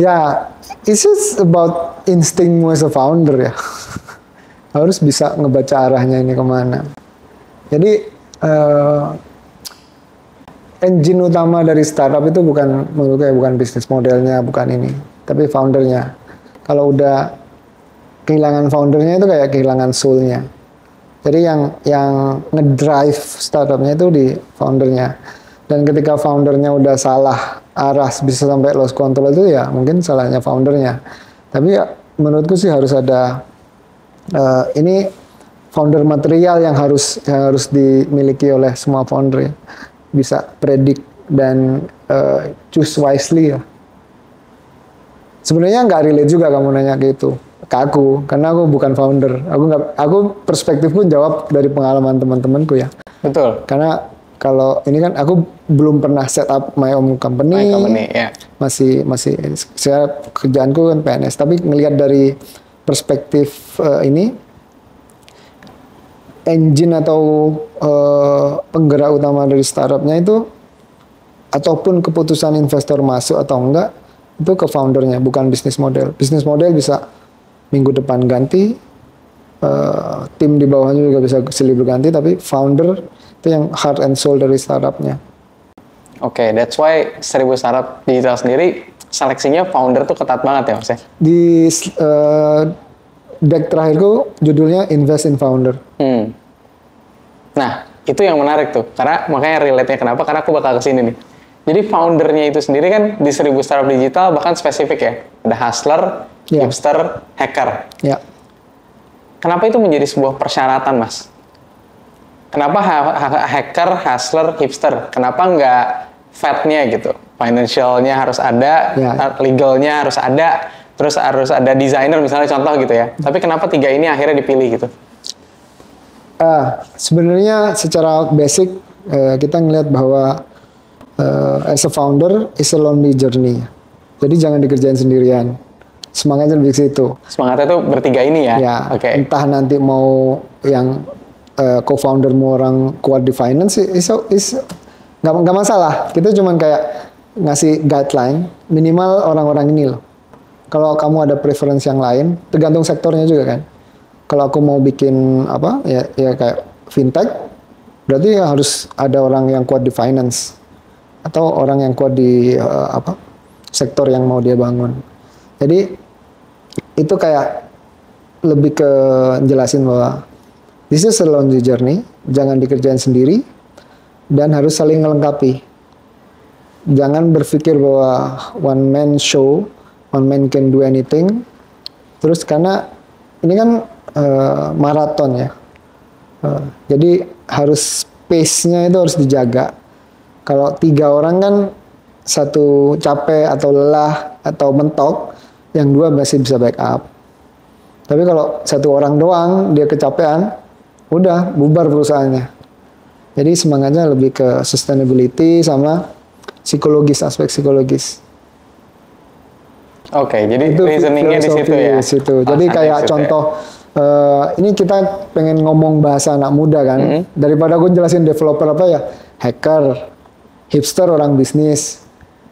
ya, it's just about instingmu as a founder ya. Harus bisa ngebaca arahnya ini ke mana. Jadi eh, engine utama dari startup itu bukan menurut saya bukan bisnis modelnya, bukan ini, tapi foundernya. Kalau udah kehilangan foundernya itu kayak kehilangan soulnya. Jadi yang yang ngedrive startupnya itu di foundernya. Dan ketika foundernya udah salah arah bisa sampai lost control itu ya mungkin salahnya foundernya. Tapi ya menurutku sih harus ada eh, ini founder material yang harus yang harus dimiliki oleh semua founder ya. Bisa predict dan eh, choose wisely ya. Sebenarnya nggak relate juga kamu nanya gitu ke aku karena aku bukan founder. Aku nggak aku perspektifku jawab dari pengalaman teman-temanku ya. Betul. Karena kalau ini kan aku belum pernah set up my own company. My company, ya. Masih masih saya kerjaanku kan PNS tapi ngelihat dari perspektif eh, ini engine atau eh, penggerak utama dari startupnya itu ataupun keputusan investor masuk atau enggak itu ke foundernya bukan bisnis model. Bisnis model bisa minggu depan ganti, eh, tim di bawahnya juga bisa silih berganti, tapi founder itu yang heart and soul dari startupnya. Oke, that's why seribu startup digital sendiri seleksinya founder tuh ketat banget ya mas ya? Di eh, deck terakhirku judulnya Invest in Founder. Hmm. Nah, itu yang menarik tuh. Karena makanya relate-nya kenapa? Karena aku bakal ke sini nih. Jadi foundernya itu sendiri kan di seribu startup digital bahkan spesifik ya. Ada hustler, Iya. hipster, hacker. Ya, Kenapa itu menjadi sebuah persyaratan, Mas? Kenapa ha- ha- hacker, hustler, hipster? Kenapa nggak fatnya gitu? Financialnya harus ada, Ya. legalnya harus ada, terus harus ada desainer misalnya contoh gitu ya. Tapi kenapa tiga ini akhirnya dipilih gitu? Ah, sebenarnya secara basic eh, kita ngelihat bahwa eh, as a founder is a lonely journey. Jadi jangan dikerjain sendirian. Semangatnya lebih ke situ. Semangatnya tuh bertiga ini ya? Ya, Oke. entah nanti mau yang eh, co-founder mau orang kuat di finance is is nggak nggak masalah. Kita cuman kayak ngasih guideline minimal orang-orang ini loh. Kalau kamu ada preference yang lain, tergantung sektornya juga kan. Kalau aku mau bikin apa ya ya kayak fintech, berarti ya harus ada orang yang kuat di finance atau orang yang kuat di eh, apa sektor yang mau dia bangun. Jadi itu kayak lebih ke jelasin bahwa this is a lonely journey, jangan dikerjain sendiri dan harus saling melengkapi. Jangan berpikir bahwa one man show, one man can do anything. Terus karena ini kan eh, maraton ya. Eh, jadi harus pace-nya itu harus dijaga. Kalau tiga orang kan satu capek atau lelah atau mentok, yang dua masih bisa backup. Tapi kalau satu orang doang dia kecapean, udah bubar perusahaannya. Jadi semangatnya lebih ke sustainability sama psikologis aspek psikologis. Oke, jadi Itu reasoningnya di situ ya? di situ. Oh, Jadi sampai kayak ya. contoh eh, ini kita pengen ngomong bahasa anak muda kan. Mm-hmm. Daripada gue jelasin developer apa ya, hacker, hipster orang bisnis,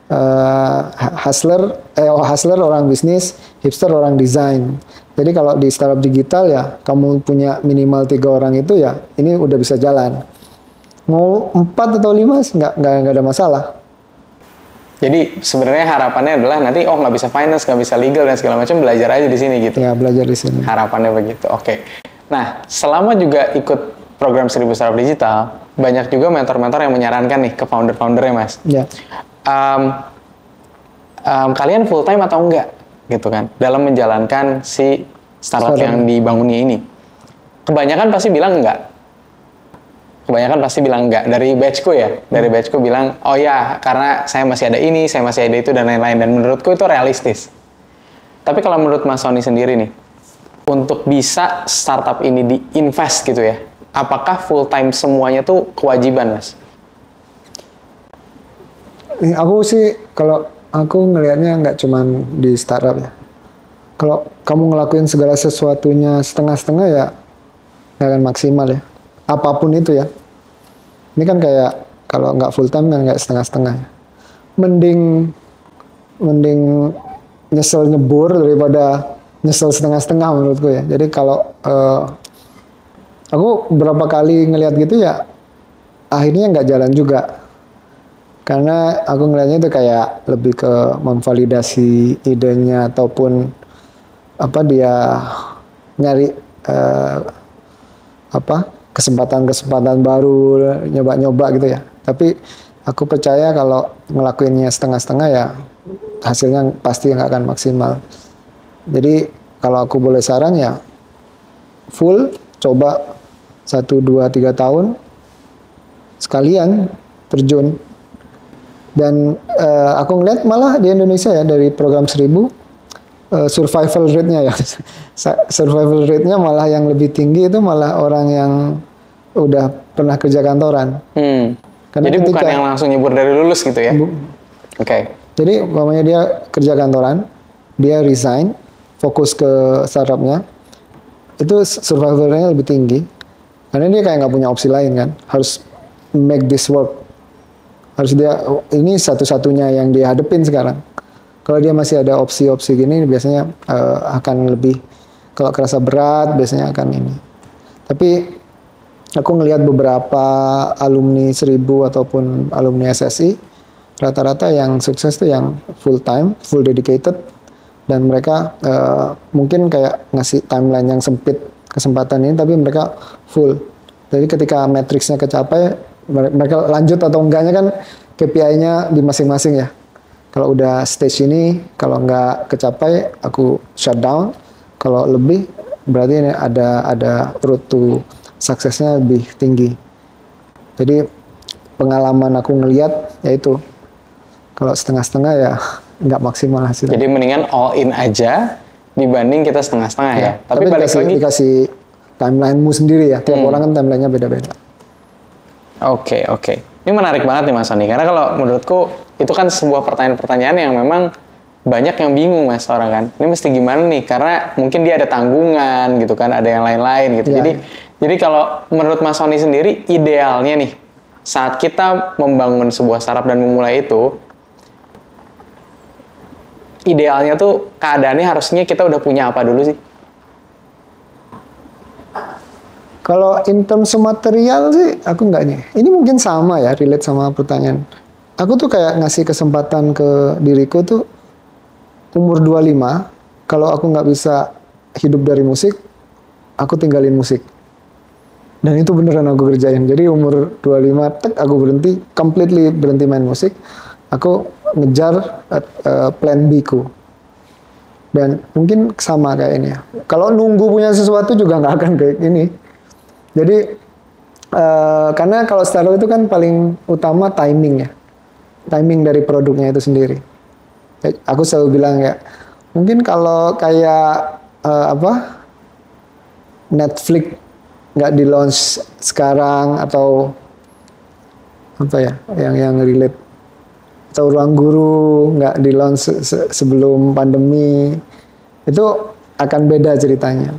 eh, hustler, eh oh, hustler orang bisnis, hipster orang desain. Jadi kalau di startup digital ya, kamu punya minimal tiga orang itu ya, ini udah bisa jalan. Mau empat atau lima nggak nggak nggak ada masalah. Jadi sebenarnya harapannya adalah nanti oh nggak bisa finance, nggak bisa legal dan segala macam belajar aja di sini gitu. Ya belajar di sini. Harapannya begitu. Oke. Nah, selama juga ikut program Seribu Startup Digital, banyak juga mentor-mentor yang menyarankan nih ke founder-foundernya, Mas. Ya. Em, em, kalian full time atau enggak gitu kan dalam menjalankan si startup Startup. yang dibangunnya ini. Kebanyakan pasti bilang enggak. Kebanyakan pasti bilang enggak. Dari batchku ya, dari batchku bilang, oh ya karena saya masih ada ini, saya masih ada itu dan lain-lain. Dan menurutku itu realistis. Tapi kalau menurut Mas Sony sendiri nih, untuk bisa startup ini diinvest gitu ya, apakah full time semuanya tuh kewajiban, Mas? Aku sih kalau aku ngelihatnya nggak cuman di startup ya. Kalau kamu ngelakuin segala sesuatunya setengah-setengah ya nggak akan maksimal ya. Apa pun itu ya. Ini kan kayak kalau nggak full time kan nggak setengah-setengah. ya. Mending mending nyesel nyebur daripada nyesel setengah-setengah menurutku ya. Jadi kalau eh, aku berapa kali ngelihat gitu ya akhirnya nggak jalan juga karena aku ngelihatnya itu kayak lebih ke memvalidasi idenya ataupun apa dia nyari eh, apa kesempatan-kesempatan baru nyoba-nyoba gitu ya. Tapi aku percaya kalau ngelakuinnya setengah-setengah ya hasilnya pasti nggak akan maksimal. Jadi kalau aku boleh saran ya full coba satu dua tiga tahun sekalian terjun dan uh, aku ngeliat malah di Indonesia ya dari program 1000 uh, survival rate-nya ya survival rate-nya malah yang lebih tinggi itu malah orang yang udah pernah kerja kantoran. Hmm. Karena Jadi ketika, bukan yang langsung nyebur dari lulus gitu ya? Oke. Okay. Jadi umpamanya dia kerja kantoran, dia resign, fokus ke startupnya, itu survival rate-nya lebih tinggi. Karena dia kayak nggak punya opsi lain kan, harus make this work harus dia ini satu-satunya yang dia hadepin sekarang. Kalau dia masih ada opsi-opsi gini biasanya uh, akan lebih kalau kerasa berat biasanya akan ini. Tapi aku ngelihat beberapa alumni seribu ataupun alumni SSI rata-rata yang sukses tuh yang full time full dedicated dan mereka uh, mungkin kayak ngasih timeline yang sempit kesempatan ini tapi mereka full. Jadi ketika matriksnya kecapai mereka lanjut atau enggaknya kan KPI-nya di masing-masing ya. Kalau udah stage ini, kalau enggak kecapai, aku shutdown. Kalau lebih, berarti ini ada ada road to suksesnya lebih tinggi. Jadi pengalaman aku ngelihat yaitu kalau setengah-setengah ya nggak maksimal hasilnya. Jadi mendingan all in aja dibanding kita setengah-setengah ya. ya. Tapi, Tapi balik dikasih, lagi dikasih timelinemu sendiri ya. Tiap hmm. orang kan timelinenya beda-beda. Oke, okay, oke. Okay. Ini menarik banget nih Mas Sony, karena kalau menurutku itu kan sebuah pertanyaan-pertanyaan yang memang banyak yang bingung Mas orang kan. Ini mesti gimana nih? Karena mungkin dia ada tanggungan gitu kan, ada yang lain-lain gitu. Yeah. Jadi jadi kalau menurut Mas Sony sendiri idealnya nih saat kita membangun sebuah startup dan memulai itu idealnya tuh keadaannya harusnya kita udah punya apa dulu sih? Kalau in terms material sih aku nggak nih. Ini mungkin sama ya, relate sama pertanyaan. Aku tuh kayak ngasih kesempatan ke diriku tuh umur 25, kalau aku nggak bisa hidup dari musik, aku tinggalin musik. Dan itu beneran aku kerjain. Jadi umur 25, tek aku berhenti, completely berhenti main musik. Aku ngejar uh, plan B ku. Dan mungkin sama kayak ini ya. Kalau nunggu punya sesuatu juga nggak akan kayak gini jadi uh, karena kalau startup itu kan paling utama timing ya, timing dari produknya itu sendiri. Aku selalu bilang ya, mungkin kalau kayak uh, apa Netflix nggak di launch sekarang atau apa ya yang yang relate atau ruang guru nggak di launch se sebelum pandemi itu akan beda ceritanya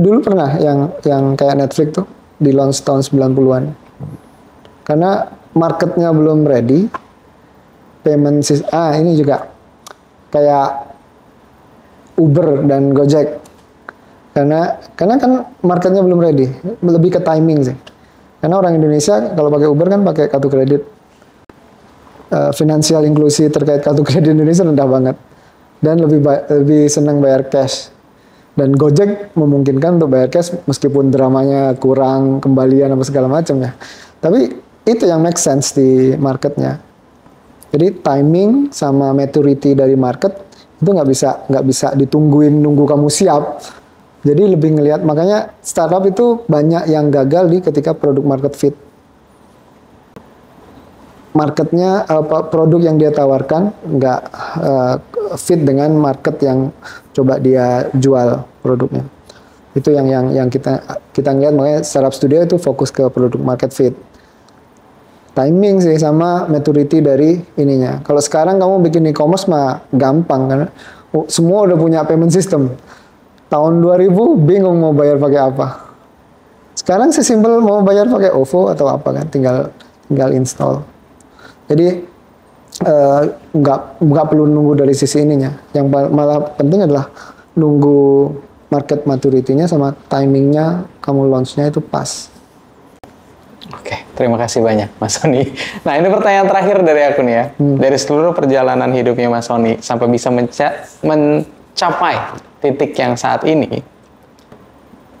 dulu pernah yang yang kayak Netflix tuh di launch tahun 90-an. Karena marketnya belum ready, payment system, ah ini juga kayak Uber dan Gojek. Karena karena kan marketnya belum ready, lebih ke timing sih. Karena orang Indonesia kalau pakai Uber kan pakai kartu kredit. Uh, finansial inklusi terkait kartu kredit Indonesia rendah banget dan lebih lebih senang bayar cash dan Gojek memungkinkan untuk bayar cash meskipun dramanya kurang kembalian apa segala macam ya. Tapi itu yang make sense di marketnya. Jadi timing sama maturity dari market itu nggak bisa nggak bisa ditungguin nunggu kamu siap. Jadi lebih ngelihat makanya startup itu banyak yang gagal di ketika produk market fit marketnya apa produk yang dia tawarkan nggak uh, fit dengan market yang coba dia jual produknya. Itu yang yang yang kita kita ngeliat. Makanya startup studio itu fokus ke produk market fit. Timing sih sama maturity dari ininya. Kalau sekarang kamu bikin e-commerce mah gampang kan? Semua udah punya payment system. Tahun 2000 bingung mau bayar pakai apa. Sekarang sesimpel mau bayar pakai OVO atau apa kan? Tinggal tinggal install jadi eh, nggak uh, nggak perlu nunggu dari sisi ininya. Yang malah penting adalah nunggu market maturity-nya sama timingnya kamu launch-nya itu pas. Oke, terima kasih banyak Mas Sony. Nah ini pertanyaan terakhir dari aku nih ya. Hmm. Dari seluruh perjalanan hidupnya Mas Sony sampai bisa menca mencapai titik yang saat ini,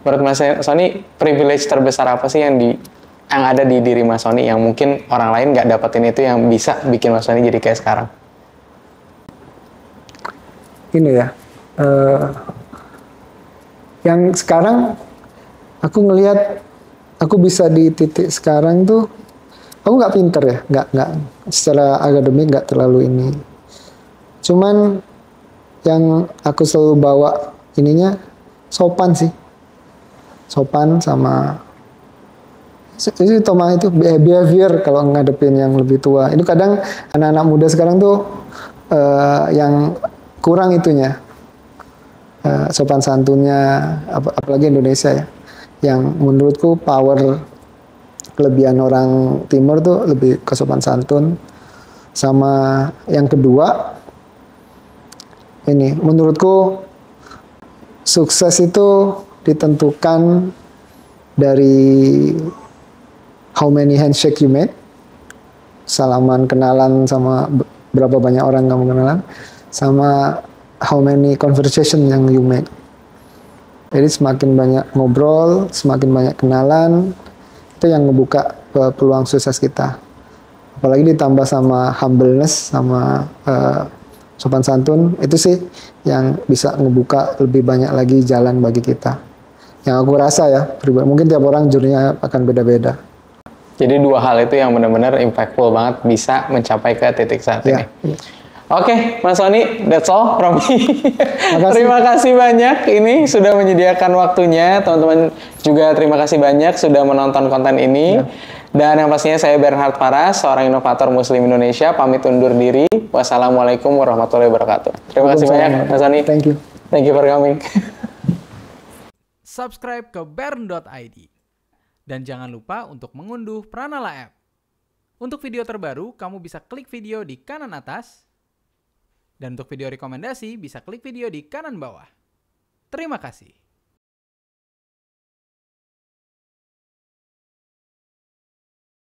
menurut Mas Sony privilege terbesar apa sih yang di yang ada di diri Mas Sony yang mungkin orang lain nggak dapetin itu yang bisa bikin Mas Sony jadi kayak sekarang? Ini ya, eh, yang sekarang aku ngelihat aku bisa di titik sekarang tuh aku nggak pinter ya nggak nggak secara akademik nggak terlalu ini cuman yang aku selalu bawa ininya sopan sih sopan sama Toma itu behavior kalau ngadepin yang lebih tua. Itu kadang anak-anak muda sekarang tuh uh, yang kurang itunya. Uh, sopan santunnya ap apalagi Indonesia ya yang menurutku power kelebihan orang timur tuh lebih kesopan santun. Sama yang kedua ini menurutku sukses itu ditentukan dari how many handshake you made? Salaman kenalan sama berapa banyak orang kamu kenalan? Sama how many conversation yang you made? Jadi semakin banyak ngobrol semakin banyak kenalan itu yang ngebuka peluang sukses kita. Apalagi ditambah sama humbleness sama uh, sopan santun itu sih yang bisa ngebuka lebih banyak lagi jalan bagi kita. Yang aku rasa ya mungkin tiap orang jurnya akan beda-beda jadi dua hal itu yang benar-benar impactful banget bisa mencapai ke titik saat yeah. ini Oke, okay, Mas Sony, that's all from me. terima kasih banyak ini sudah menyediakan waktunya. Teman-teman juga terima kasih banyak sudah menonton konten ini. Ya. Dan yang pastinya saya Bernhard Paras, seorang inovator muslim Indonesia, pamit undur diri. Wassalamualaikum warahmatullahi wabarakatuh. Terima kasih banyak, Mas Sony. Thank you. Thank you for coming. Subscribe ke bern.id. Dan jangan lupa untuk mengunduh Pranala App. Untuk video terbaru, kamu bisa klik video di kanan atas, dan untuk video rekomendasi, bisa klik video di kanan bawah. Terima kasih.